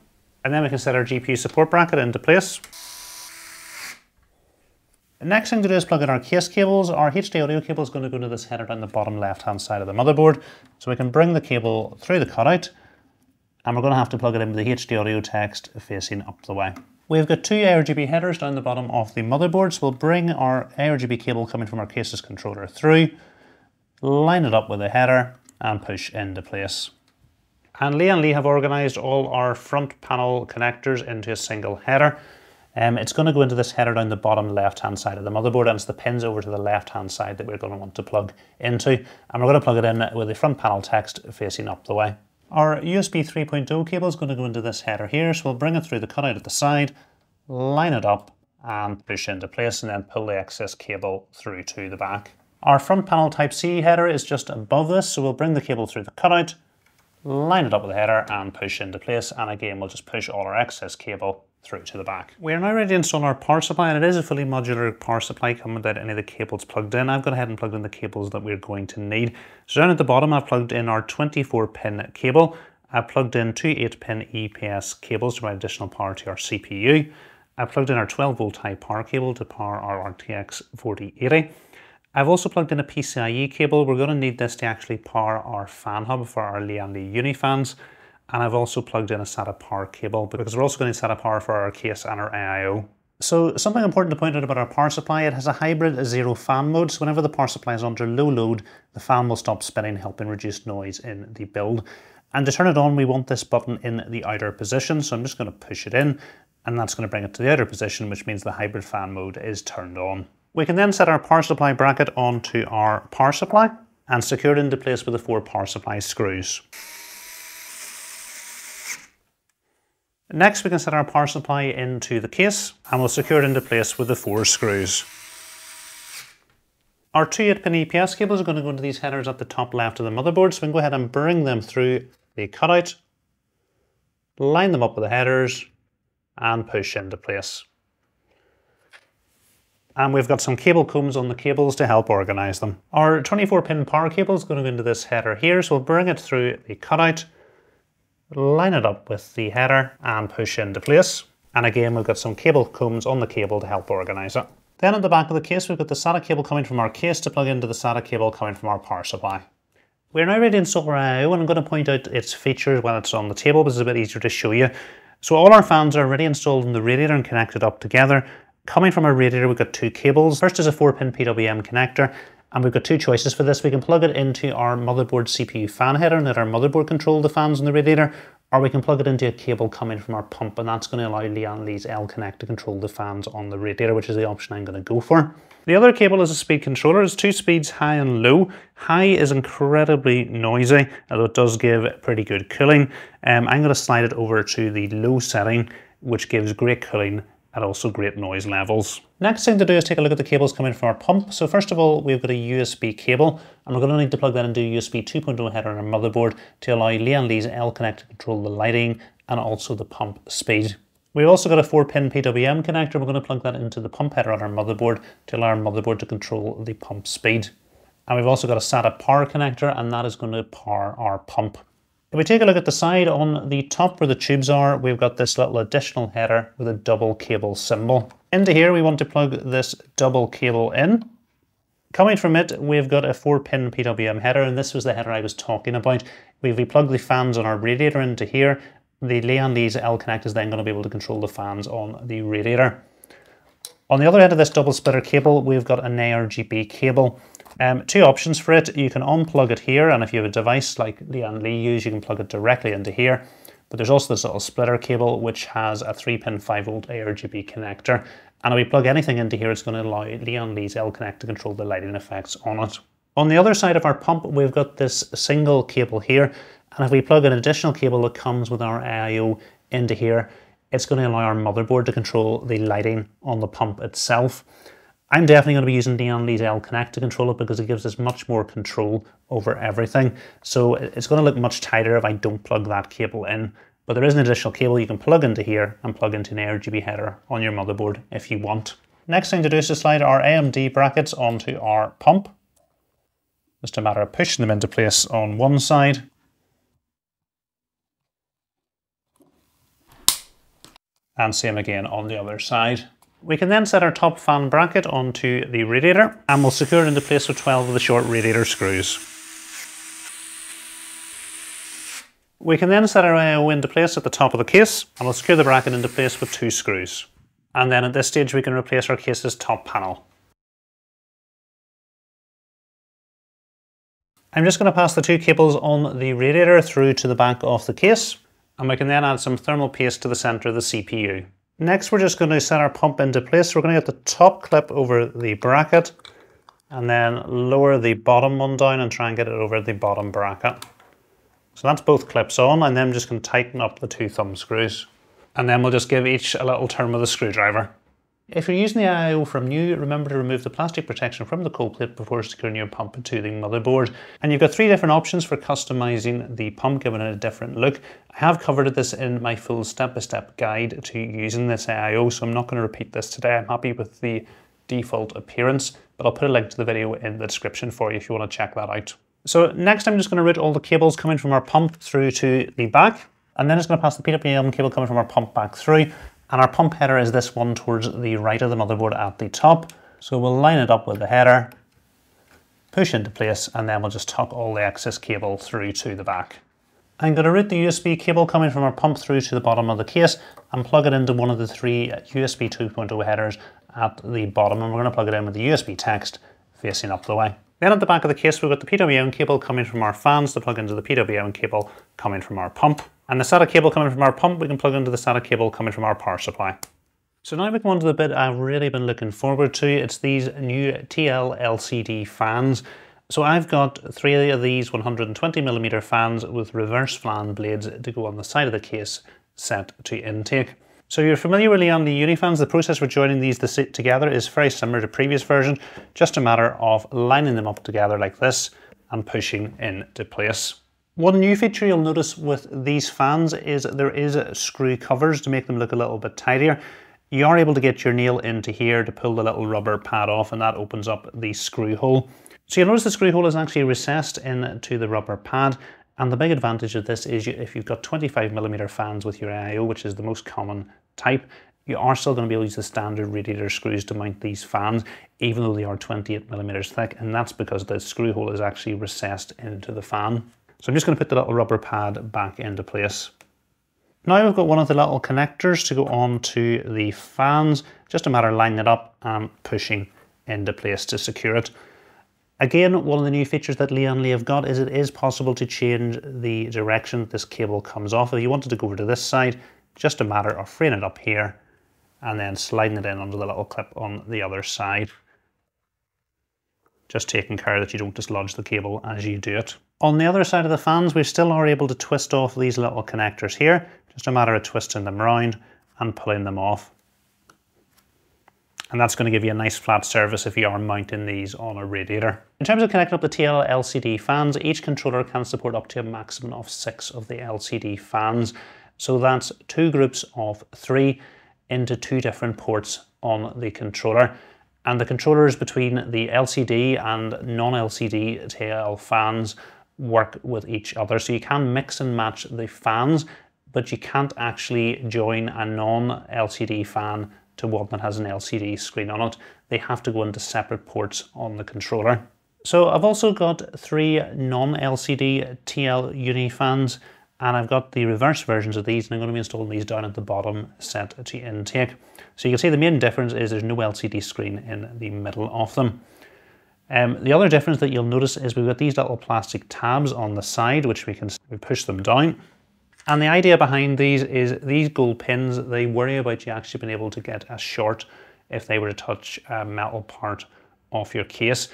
And then we can set our GPU support bracket into place. The next thing to do is plug in our case cables. Our HD audio cable is going to go to this header down the bottom left hand side of the motherboard. So we can bring the cable through the cutout and we're going to have to plug it in with the HD audio text facing up the way. We've got two ARGB headers down the bottom of the motherboard, so we'll bring our ARGB cable coming from our cases controller through, line it up with the header and push into place. And Lee Lian Li have organised all our front panel connectors into a single header. Um, it's going to go into this header down the bottom left hand side of the motherboard and it's the pins over to the left hand side that we're going to want to plug into and we're going to plug it in with the front panel text facing up the way. Our USB 3.0 cable is going to go into this header here so we'll bring it through the cutout at the side, line it up and push into place and then pull the excess cable through to the back. Our front panel Type-C header is just above this so we'll bring the cable through the cutout, line it up with the header and push into place and again we'll just push all our excess cable through to the back. We are now ready to install our power supply and it is a fully modular power supply coming without any of the cables plugged in. I've gone ahead and plugged in the cables that we're going to need. So down at the bottom I've plugged in our 24 pin cable. I've plugged in two 8 pin EPS cables to provide additional power to our CPU. I've plugged in our 12 volt high power cable to power our RTX 4080. I've also plugged in a PCIe cable. We're going to need this to actually power our fan hub for our Lian Li Uni fans. And I've also plugged in a SATA power cable because we're also going to SATA power for our case and our AIO. So something important to point out about our power supply, it has a hybrid zero fan mode. So whenever the power supply is under low load, the fan will stop spinning, helping reduce noise in the build. And to turn it on, we want this button in the outer position. So I'm just going to push it in and that's going to bring it to the outer position, which means the hybrid fan mode is turned on. We can then set our power supply bracket onto our power supply and secure it into place with the four power supply screws. Next, we can set our power supply into the case and we'll secure it into place with the four screws. Our two 8-pin EPS cables are going to go into these headers at the top left of the motherboard, so we can go ahead and bring them through the cutout, line them up with the headers, and push into place. And we've got some cable combs on the cables to help organise them. Our 24-pin power cable is going to go into this header here, so we'll bring it through the cutout, line it up with the header and push into place. And again, we've got some cable combs on the cable to help organize it. Then at the back of the case, we've got the SATA cable coming from our case to plug into the SATA cable coming from our power supply. We're now ready to install our AIO and I'm going to point out its features when it's on the table because it's a bit easier to show you. So all our fans are already installed in the radiator and connected up together. Coming from our radiator, we've got two cables. First is a 4-pin PWM connector and we've got two choices for this. We can plug it into our motherboard CPU fan header and let our motherboard control the fans in the radiator, or we can plug it into a cable coming from our pump, and that's going to allow Lian Li's L-Connect to control the fans on the radiator, which is the option I'm going to go for. The other cable is a speed controller. It's two speeds, high and low. High is incredibly noisy, although it does give pretty good cooling. Um, I'm going to slide it over to the low setting, which gives great cooling at also great noise levels. Next thing to do is take a look at the cables coming from our pump. So first of all, we've got a USB cable, and we're going to need to plug that into a USB 2.0 header on our motherboard to allow Lian Li's L-Connect to control the lighting and also the pump speed. We've also got a 4-pin PWM connector. We're going to plug that into the pump header on our motherboard to allow our motherboard to control the pump speed. And we've also got a SATA power connector, and that is going to power our pump. If we take a look at the side on the top where the tubes are, we've got this little additional header with a double cable symbol. Into here, we want to plug this double cable in. Coming from it, we've got a 4-pin PWM header, and this was the header I was talking about. If we plug the fans on our radiator into here, the Lian L-Connect is then going to be able to control the fans on the radiator. On the other end of this double splitter cable, we've got an ARGB cable. Um, two options for it. You can unplug it here, and if you have a device like Lian Li use, you can plug it directly into here. But there's also this little splitter cable, which has a 3-pin 5-volt ARGB connector. And if we plug anything into here, it's going to allow Lian Li's L-Connect to control the lighting effects on it. On the other side of our pump, we've got this single cable here. And if we plug an additional cable that comes with our AIO into here, it's going to allow our motherboard to control the lighting on the pump itself. I'm definitely going to be using the Andes L Connector controller because it gives us much more control over everything. So it's going to look much tighter if I don't plug that cable in. But there is an additional cable you can plug into here and plug into an RGB header on your motherboard if you want. Next thing to do is to slide our AMD brackets onto our pump. Just a matter of pushing them into place on one side and same again on the other side. We can then set our top fan bracket onto the radiator and we'll secure it into place with 12 of the short radiator screws. We can then set our IO into place at the top of the case and we'll secure the bracket into place with two screws. And then at this stage we can replace our case's top panel. I'm just going to pass the two cables on the radiator through to the back of the case and we can then add some thermal paste to the centre of the CPU. Next we're just going to set our pump into place. We're going to get the top clip over the bracket and then lower the bottom one down and try and get it over the bottom bracket. So that's both clips on and then I'm just going to tighten up the two thumb screws. And then we'll just give each a little turn with a screwdriver. If you're using the AIO from new, remember to remove the plastic protection from the cold plate before securing your pump to the motherboard. And you've got three different options for customizing the pump, giving it a different look. I have covered this in my full step-by-step -step guide to using this AIO, so I'm not going to repeat this today. I'm happy with the default appearance, but I'll put a link to the video in the description for you if you want to check that out. So next I'm just going to route all the cables coming from our pump through to the back and then it's going to pass the PWM cable coming from our pump back through and our pump header is this one towards the right of the motherboard at the top. So we'll line it up with the header, push into place and then we'll just tuck all the excess cable through to the back. I'm going to route the USB cable coming from our pump through to the bottom of the case and plug it into one of the three USB 2.0 headers at the bottom and we're going to plug it in with the USB text facing up the way. Then at the back of the case, we've got the PWM cable coming from our fans to plug into the PWM cable coming from our pump. And the SATA cable coming from our pump, we can plug into the SATA cable coming from our power supply. So now we come on to the bit I've really been looking forward to. It's these new TL LCD fans. So I've got three of these 120mm fans with reverse fan blades to go on the side of the case set to intake. So you're familiar with Lian Li Unifans, the process for joining these together is very similar to previous version, just a matter of lining them up together like this and pushing into place. One new feature you'll notice with these fans is there is screw covers to make them look a little bit tidier. You are able to get your nail into here to pull the little rubber pad off and that opens up the screw hole. So you'll notice the screw hole is actually recessed into the rubber pad and the big advantage of this is if you've got 25 millimeter fans with your AIO, which is the most common type, you are still going to be able to use the standard radiator screws to mount these fans, even though they are 28 millimeters thick, and that's because the screw hole is actually recessed into the fan. So I'm just going to put the little rubber pad back into place. Now we've got one of the little connectors to go on to the fans, just a matter of lining it up and pushing into place to secure it. Again, one of the new features that Lian Li have got is it is possible to change the direction this cable comes off. If you wanted to go over to this side, just a matter of freeing it up here and then sliding it in under the little clip on the other side. Just taking care that you don't dislodge the cable as you do it. On the other side of the fans, we still are able to twist off these little connectors here. Just a matter of twisting them around and pulling them off and that's going to give you a nice flat surface if you are mounting these on a radiator. In terms of connecting up the TL LCD fans, each controller can support up to a maximum of six of the LCD fans. So that's two groups of three into two different ports on the controller. And the controllers between the LCD and non-LCD TL fans work with each other. So you can mix and match the fans, but you can't actually join a non-LCD fan to one that has an LCD screen on it. They have to go into separate ports on the controller. So I've also got three non-LCD TL Uni fans and I've got the reverse versions of these and I'm going to be installing these down at the bottom set to intake. So you can see the main difference is there's no LCD screen in the middle of them. Um, the other difference that you'll notice is we've got these little plastic tabs on the side which we can we push them down and the idea behind these is these gold pins, they worry about you actually being able to get a short if they were to touch a metal part of your case.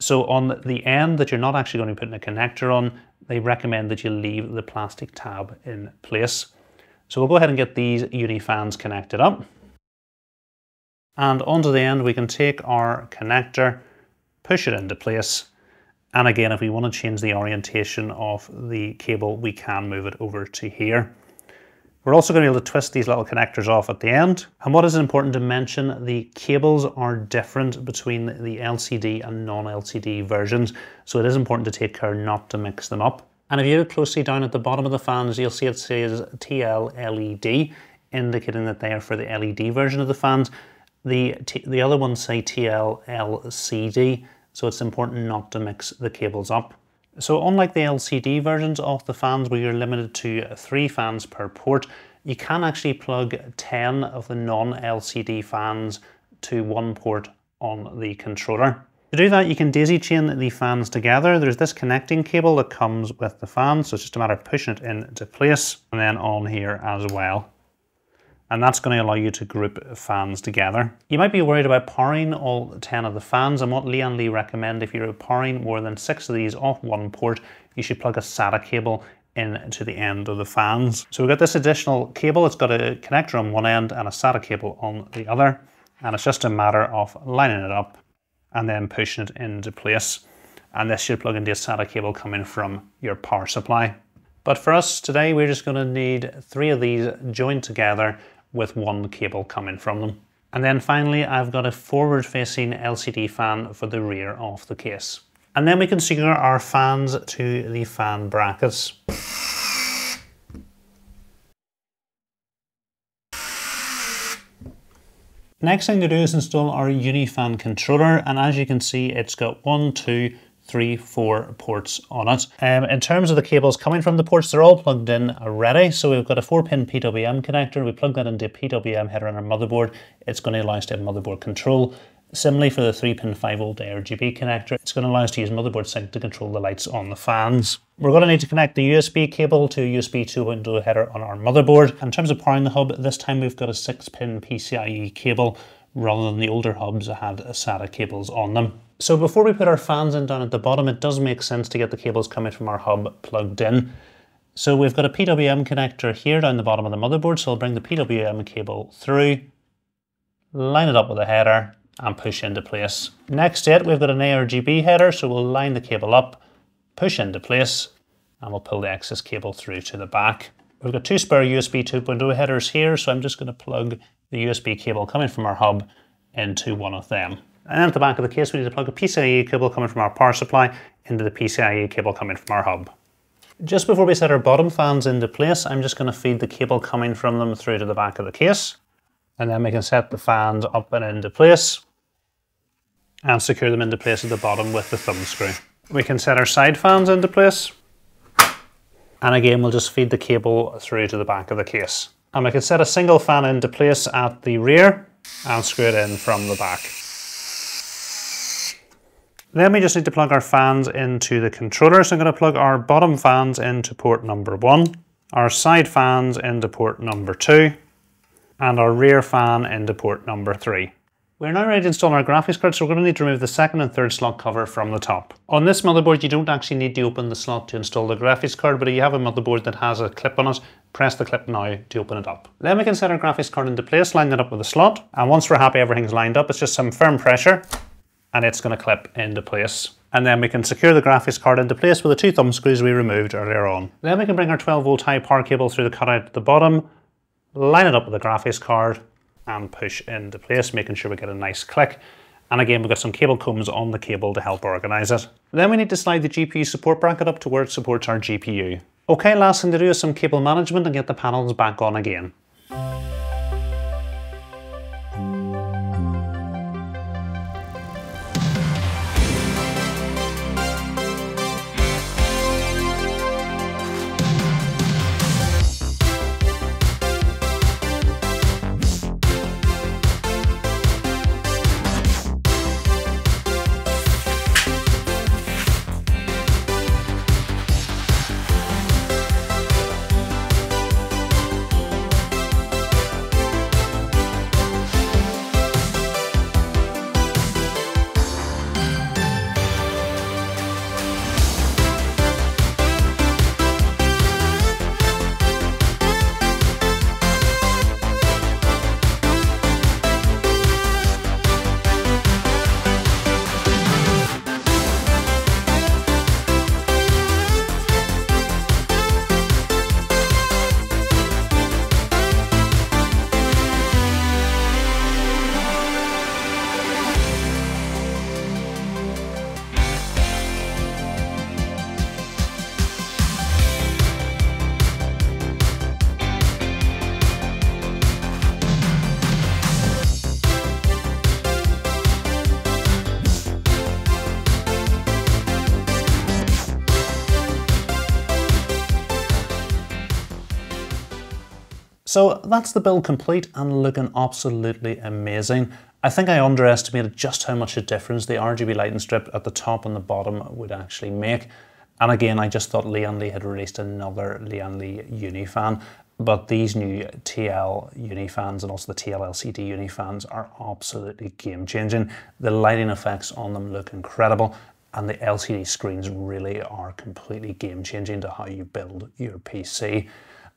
So on the end that you're not actually going to be putting a connector on, they recommend that you leave the plastic tab in place. So we'll go ahead and get these uni fans connected up. And onto the end, we can take our connector, push it into place, and again, if we want to change the orientation of the cable, we can move it over to here. We're also going to be able to twist these little connectors off at the end. And what is important to mention, the cables are different between the LCD and non-LCD versions. So it is important to take care not to mix them up. And if you look closely down at the bottom of the fans, you'll see it says TL LED. indicating that they are for the LED version of the fans. The, the other ones say TL LCD, so it's important not to mix the cables up. So unlike the LCD versions of the fans where you're limited to three fans per port, you can actually plug 10 of the non-LCD fans to one port on the controller. To do that, you can daisy chain the fans together. There's this connecting cable that comes with the fan, so it's just a matter of pushing it into place and then on here as well. And that's going to allow you to group fans together. You might be worried about powering all 10 of the fans, and what Lee Lian Li recommend if you're powering more than six of these off one port, you should plug a SATA cable into the end of the fans. So we've got this additional cable, it's got a connector on one end and a SATA cable on the other. And it's just a matter of lining it up and then pushing it into place. And this should plug into a SATA cable coming from your power supply. But for us today, we're just gonna need three of these joined together with one cable coming from them. And then finally, I've got a forward facing LCD fan for the rear of the case. And then we can secure our fans to the fan brackets. Next thing to do is install our Unifan controller and as you can see it's got one, two, three, four ports on it. Um, in terms of the cables coming from the ports, they're all plugged in already. So we've got a four pin PWM connector. We plug that into a PWM header on our motherboard. It's going to allow us to have motherboard control. Similarly for the 3 pin 5 volt RGB connector, it's going to allow us to use motherboard sync to control the lights on the fans. We're going to need to connect the USB cable to a USB 2.0 header on our motherboard. In terms of powering the hub, this time we've got a 6 pin PCIe cable rather than the older hubs that had SATA cables on them. So before we put our fans in down at the bottom, it does make sense to get the cables coming from our hub plugged in. So we've got a PWM connector here down the bottom of the motherboard, so I'll bring the PWM cable through, line it up with a header, and push into place. Next to it, we've got an ARGB header, so we'll line the cable up, push into place, and we'll pull the excess cable through to the back. We've got two spare USB 2.0 headers here, so I'm just going to plug the USB cable coming from our hub into one of them. And at the back of the case, we need to plug a PCIe cable coming from our power supply into the PCIe cable coming from our hub. Just before we set our bottom fans into place, I'm just going to feed the cable coming from them through to the back of the case. And then we can set the fans up and into place and secure them into place at the bottom with the thumb screw. We can set our side fans into place and again we'll just feed the cable through to the back of the case. And we can set a single fan into place at the rear and screw it in from the back. Then we just need to plug our fans into the controller. So I'm going to plug our bottom fans into port number one, our side fans into port number two, and our rear fan into port number three. We're now ready to install our graphics card, so we're going to need to remove the second and third slot cover from the top. On this motherboard, you don't actually need to open the slot to install the graphics card, but if you have a motherboard that has a clip on it, press the clip now to open it up. Then we can set our graphics card into place, line it up with the slot, and once we're happy everything's lined up, it's just some firm pressure, and it's going to clip into place. And then we can secure the graphics card into place with the two thumb screws we removed earlier on. Then we can bring our 12 volt high power cable through the cutout at the bottom, line it up with the graphics card, and push into place, making sure we get a nice click. And again, we've got some cable combs on the cable to help organize it. Then we need to slide the GPU support bracket up to where it supports our GPU. Okay, last thing to do is some cable management and get the panels back on again. So that's the build complete and looking absolutely amazing. I think I underestimated just how much a difference the RGB lighting strip at the top and the bottom would actually make. And again, I just thought Lian Li had released another Lian Li Unifan, but these new TL Unifans and also the TL LCD Unifans are absolutely game changing. The lighting effects on them look incredible and the LCD screens really are completely game changing to how you build your PC.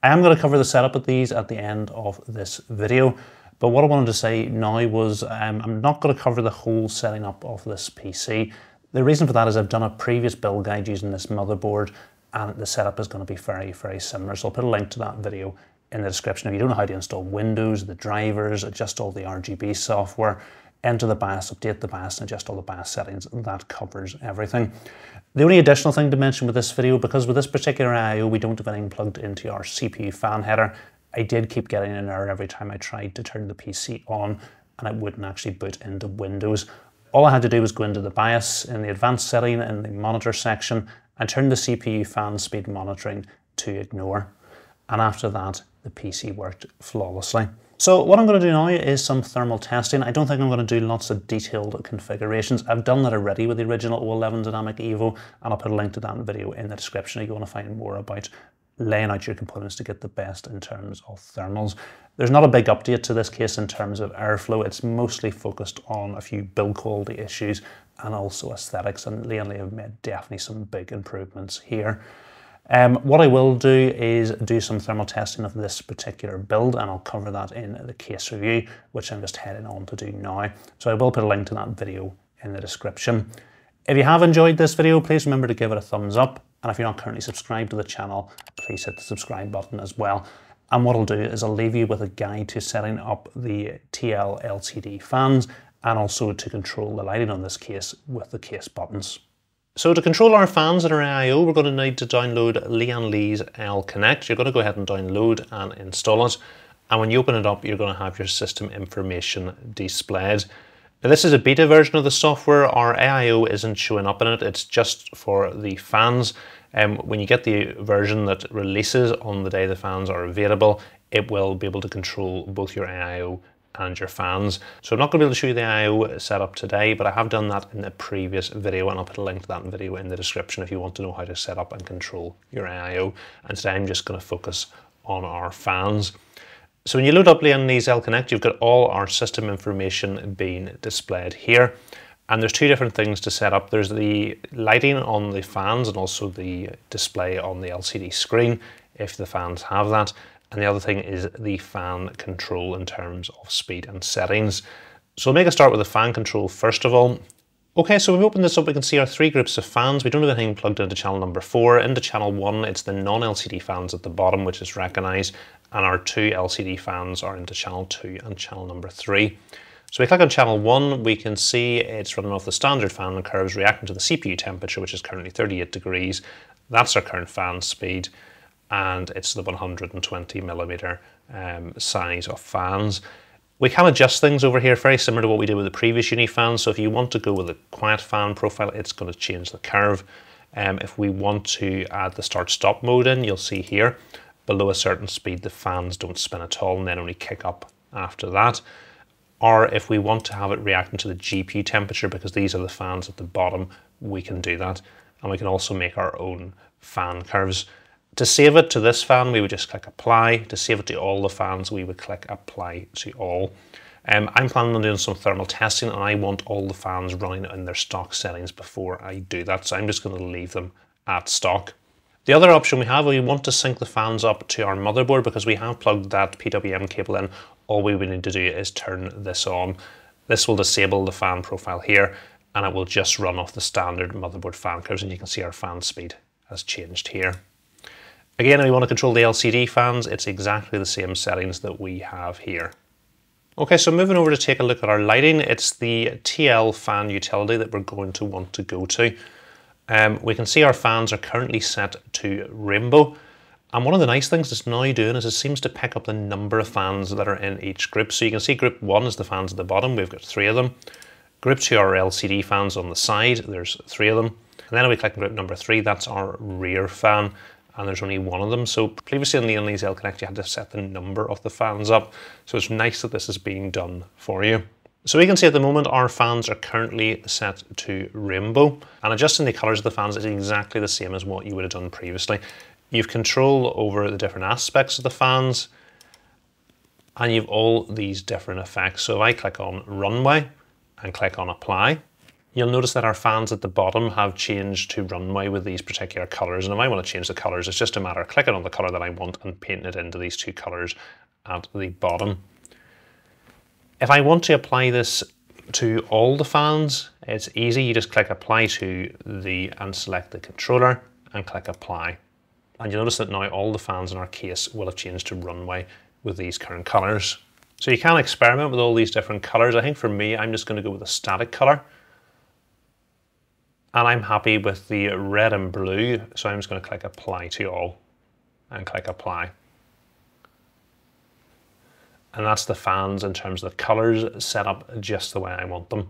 I am going to cover the setup of these at the end of this video, but what I wanted to say now was um, I'm not going to cover the whole setting up of this PC. The reason for that is I've done a previous build guide using this motherboard and the setup is going to be very, very similar. So I'll put a link to that video in the description. If you don't know how to install Windows, the drivers, adjust all the RGB software, enter the BIOS, update the BIOS, and adjust all the BIOS settings, that covers everything. The only additional thing to mention with this video, because with this particular IO, we don't have anything plugged into our CPU fan header, I did keep getting an error every time I tried to turn the PC on and it wouldn't actually boot into Windows. All I had to do was go into the BIOS in the advanced setting in the monitor section and turn the CPU fan speed monitoring to ignore. And after that, the PC worked flawlessly. So what I'm going to do now is some thermal testing. I don't think I'm going to do lots of detailed configurations. I've done that already with the original O11 Dynamic Evo, and I'll put a link to that video in the description if you want to find more about laying out your components to get the best in terms of thermals. There's not a big update to this case in terms of airflow. It's mostly focused on a few build quality issues and also aesthetics, and Li have made definitely some big improvements here. Um, what I will do is do some thermal testing of this particular build and I'll cover that in the case review, which I'm just heading on to do now. So I will put a link to that video in the description. If you have enjoyed this video, please remember to give it a thumbs up. And if you're not currently subscribed to the channel, please hit the subscribe button as well. And what I'll do is I'll leave you with a guide to setting up the TL LCD fans and also to control the lighting on this case with the case buttons. So to control our fans in our AIO, we're going to need to download Lian Li's L Connect. You're going to go ahead and download and install it. And when you open it up, you're going to have your system information displayed. Now this is a beta version of the software. Our AIO isn't showing up in it. It's just for the fans. Um, when you get the version that releases on the day the fans are available, it will be able to control both your AIO and your fans. So I'm not going to be able to show you the AIO setup today, but I have done that in the previous video and I'll put a link to that video in the description if you want to know how to set up and control your AIO. And today I'm just going to focus on our fans. So when you load up Li's L Connect, you've got all our system information being displayed here. And there's two different things to set up. There's the lighting on the fans and also the display on the LCD screen, if the fans have that. And the other thing is the fan control in terms of speed and settings. So we'll make a start with the fan control first of all. Okay, so we've opened this up, we can see our three groups of fans. We don't have anything plugged into channel number four. Into channel one, it's the non-LCD fans at the bottom, which is recognized and our two LCD fans are into channel 2 and channel number 3. So we click on channel 1, we can see it's running off the standard fan curves reacting to the CPU temperature, which is currently 38 degrees. That's our current fan speed, and it's the 120 millimeter um, size of fans. We can adjust things over here, very similar to what we did with the previous Unifan. So if you want to go with a quiet fan profile, it's going to change the curve. Um, if we want to add the start-stop mode in, you'll see here, below a certain speed, the fans don't spin at all and then only kick up after that. Or if we want to have it reacting to the GPU temperature, because these are the fans at the bottom, we can do that. And we can also make our own fan curves. To save it to this fan, we would just click apply. To save it to all the fans, we would click apply to all. Um, I'm planning on doing some thermal testing and I want all the fans running in their stock settings before I do that. So I'm just going to leave them at stock. The other option we have, we want to sync the fans up to our motherboard because we have plugged that PWM cable in. All we would need to do is turn this on. This will disable the fan profile here and it will just run off the standard motherboard fan curves and you can see our fan speed has changed here. Again, if we want to control the LCD fans, it's exactly the same settings that we have here. Okay, so moving over to take a look at our lighting, it's the TL fan utility that we're going to want to go to. Um, we can see our fans are currently set to rainbow. And one of the nice things it's now doing is it seems to pick up the number of fans that are in each group. So you can see group one is the fans at the bottom. We've got three of them. Group two are LCD fans on the side. There's three of them. And then if we click on group number three, that's our rear fan. And there's only one of them. So previously on the Li's L Connect, you had to set the number of the fans up. So it's nice that this is being done for you. So we can see at the moment our fans are currently set to rainbow and adjusting the colours of the fans is exactly the same as what you would have done previously. You've control over the different aspects of the fans and you've all these different effects. So if I click on runway and click on apply, you'll notice that our fans at the bottom have changed to runway with these particular colours. And if I want to change the colours, it's just a matter of clicking on the colour that I want and painting it into these two colours at the bottom. If I want to apply this to all the fans, it's easy. You just click apply to the and select the controller and click apply. And you'll notice that now all the fans in our case will have changed to runway with these current colors. So you can experiment with all these different colors. I think for me, I'm just gonna go with a static color. And I'm happy with the red and blue. So I'm just gonna click apply to all and click apply and that's the fans in terms of the colors set up just the way I want them.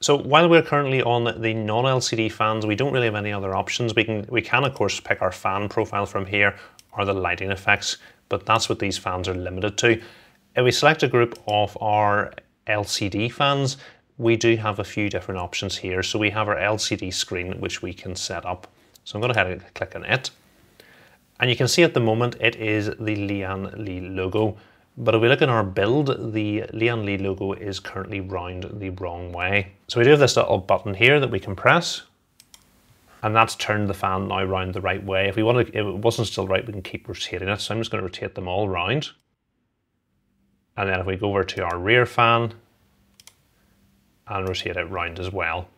So while we're currently on the non-LCD fans, we don't really have any other options. We can, we can of course pick our fan profile from here or the lighting effects, but that's what these fans are limited to. If we select a group of our LCD fans, we do have a few different options here. So we have our LCD screen, which we can set up. So I'm going to head and click on it. And you can see at the moment, it is the Lian Li logo. But if we look in our build, the Lian Li logo is currently round the wrong way. So we do have this little button here that we can press, and that's turned the fan now round the right way. If we want to, if it wasn't still right, we can keep rotating it. So I'm just going to rotate them all round. And then if we go over to our rear fan and rotate it round as well.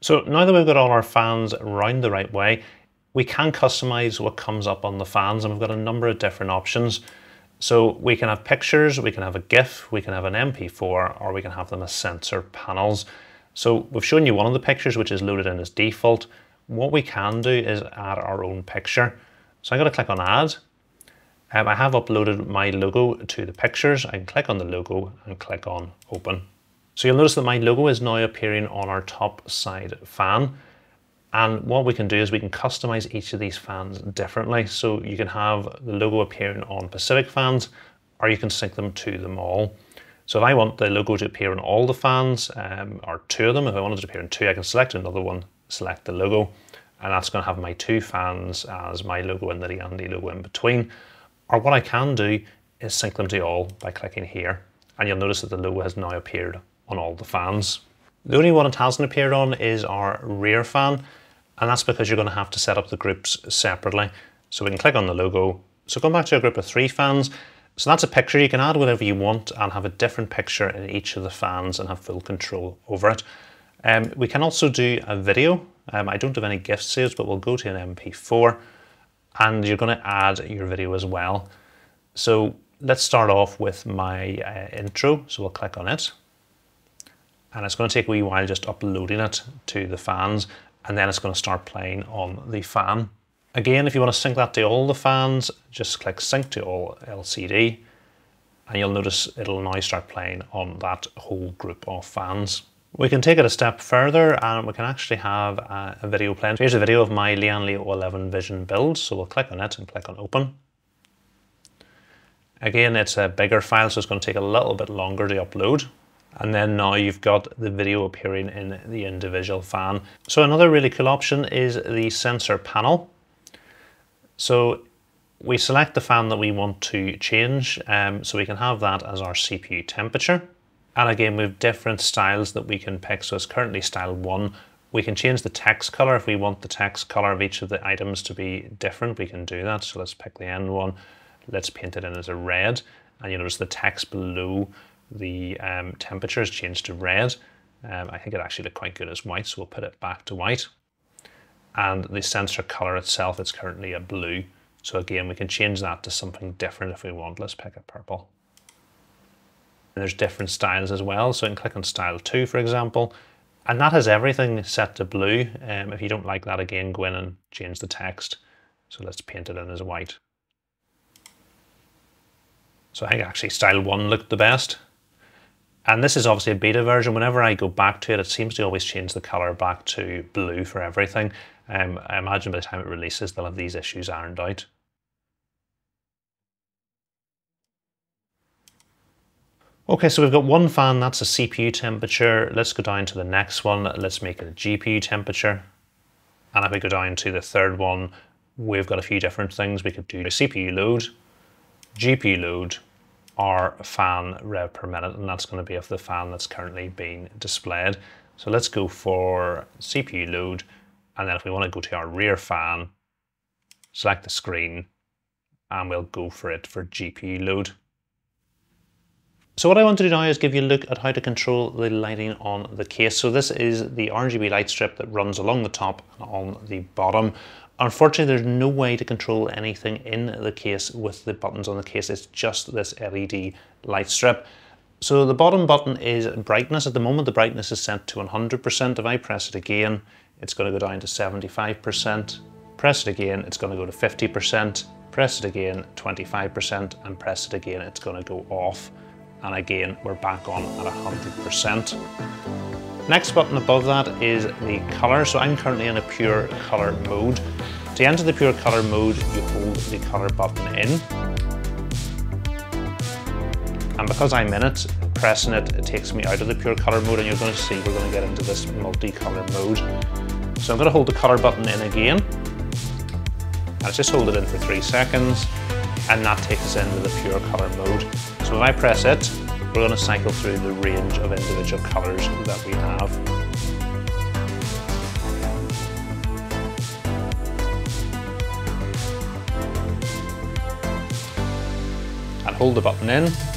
So now that we've got all our fans round the right way, we can customize what comes up on the fans and we've got a number of different options. So we can have pictures, we can have a GIF, we can have an MP4, or we can have them as sensor panels. So we've shown you one of the pictures, which is loaded in as default. What we can do is add our own picture. So I'm going to click on add. Um, I have uploaded my logo to the pictures. I can click on the logo and click on open. So you'll notice that my logo is now appearing on our top side fan. And what we can do is we can customize each of these fans differently. So you can have the logo appearing on specific fans, or you can sync them to them all. So if I want the logo to appear on all the fans, um, or two of them, if I wanted to appear in two, I can select another one, select the logo, and that's going to have my two fans as my logo and the Lian logo in between. Or what I can do is sync them to all by clicking here. And you'll notice that the logo has now appeared on all the fans. The only one it hasn't appeared on is our rear fan, and that's because you're going to have to set up the groups separately. So we can click on the logo. So going back to a group of three fans, so that's a picture. You can add whatever you want and have a different picture in each of the fans and have full control over it. Um, we can also do a video. Um, I don't have any GIF saves, but we'll go to an MP4 and you're going to add your video as well. So let's start off with my uh, intro. So we'll click on it and it's going to take a wee while just uploading it to the fans and then it's going to start playing on the fan. Again, if you want to sync that to all the fans, just click sync to all LCD and you'll notice it'll now start playing on that whole group of fans. We can take it a step further and we can actually have a, video playing. So here's a video of my Lian Li O11 Vision build. So we'll click on it and click on open. Again, it's a bigger file, so it's going to take a little bit longer to upload and then now you've got the video appearing in the individual fan. So another really cool option is the sensor panel. So we select the fan that we want to change, um, so we can have that as our CPU temperature. And again, we have different styles that we can pick. So it's currently style one. We can change the text color if we want the text color of each of the items to be different. We can do that. So let's pick the end one. Let's paint it in as a red. And you notice the text below the um, temperature has changed to red. Um, I think it actually looked quite good as white, so we'll put it back to white. And the sensor color itself is currently a blue. So again, we can change that to something different if we want. Let's pick a purple. And there's different styles as well. So I can click on style two, for example, and that has everything set to blue. Um, if you don't like that again, go in and change the text. So let's paint it in as white. So I think actually style one looked the best. And this is obviously a beta version. Whenever I go back to it, it seems to always change the color back to blue for everything. Um, I imagine by the time it releases, they'll have these issues ironed out. Okay, so we've got one fan, that's a CPU temperature. Let's go down to the next one. Let's make it a GPU temperature. And if we go down to the third one, we've got a few different things. We could do CPU load, GPU load, or fan rev per minute, and that's going to be of the fan that's currently being displayed. So let's go for CPU load, and then if we want to go to our rear fan, select the screen, and we'll go for it for GPU load. So what I want to do now is give you a look at how to control the lighting on the case. So this is the RGB light strip that runs along the top and on the bottom. Unfortunately, there's no way to control anything in the case with the buttons on the case. It's just this LED light strip. So the bottom button is brightness. At the moment, the brightness is set to 100%. If I press it again, it's going to go down to 75%. Press it again, it's going to go to 50%. Press it again, 25%, and press it again, it's going to go off and again we're back on at 100%. Next button above that is the color, so I'm currently in a pure color mode. To enter the pure color mode, you hold the color button in. And because I'm in it, pressing it, it takes me out of the pure color mode and you're going to see we're going to get into this multicolor mode. So I'm going to hold the color button in again. I'll just hold it in for three seconds and that takes us into the pure color mode. So when I press it, we're going to cycle through the range of individual colors that we have. And hold the button in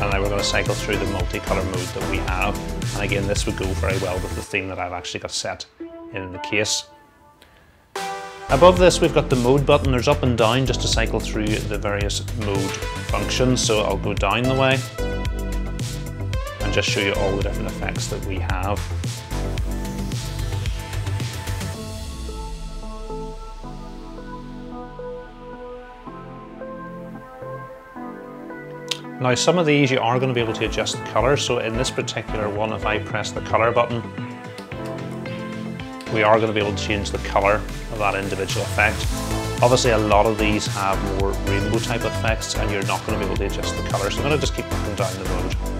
and then we're going to cycle through the multicolour mode that we have. And again, this would go very well with the theme that I've actually got set in the case. Above this, we've got the mode button. There's up and down just to cycle through the various mode functions. So I'll go down the way and just show you all the different effects that we have. Now some of these you are going to be able to adjust the colour, so in this particular one if I press the colour button, we are going to be able to change the colour of that individual effect. Obviously a lot of these have more rainbow type effects and you're not going to be able to adjust the colour, so I'm going to just keep looking down the road.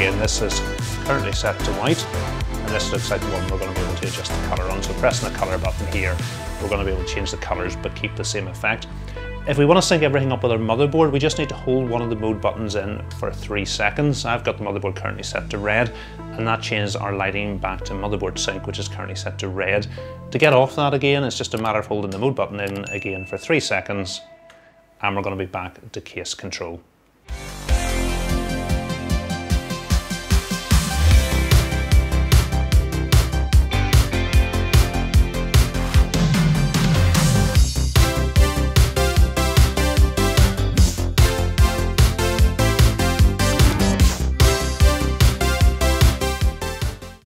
Again, this is currently set to white, and this looks like the one we're going to be able to adjust the colour on. So pressing the colour button here, we're going to be able to change the colours but keep the same effect. If we want to sync everything up with our motherboard, we just need to hold one of the mode buttons in for three seconds. I've got the motherboard currently set to red, and that changes our lighting back to motherboard sync, which is currently set to red. To get off that again, it's just a matter of holding the mode button in again for three seconds, and we're going to be back to case control.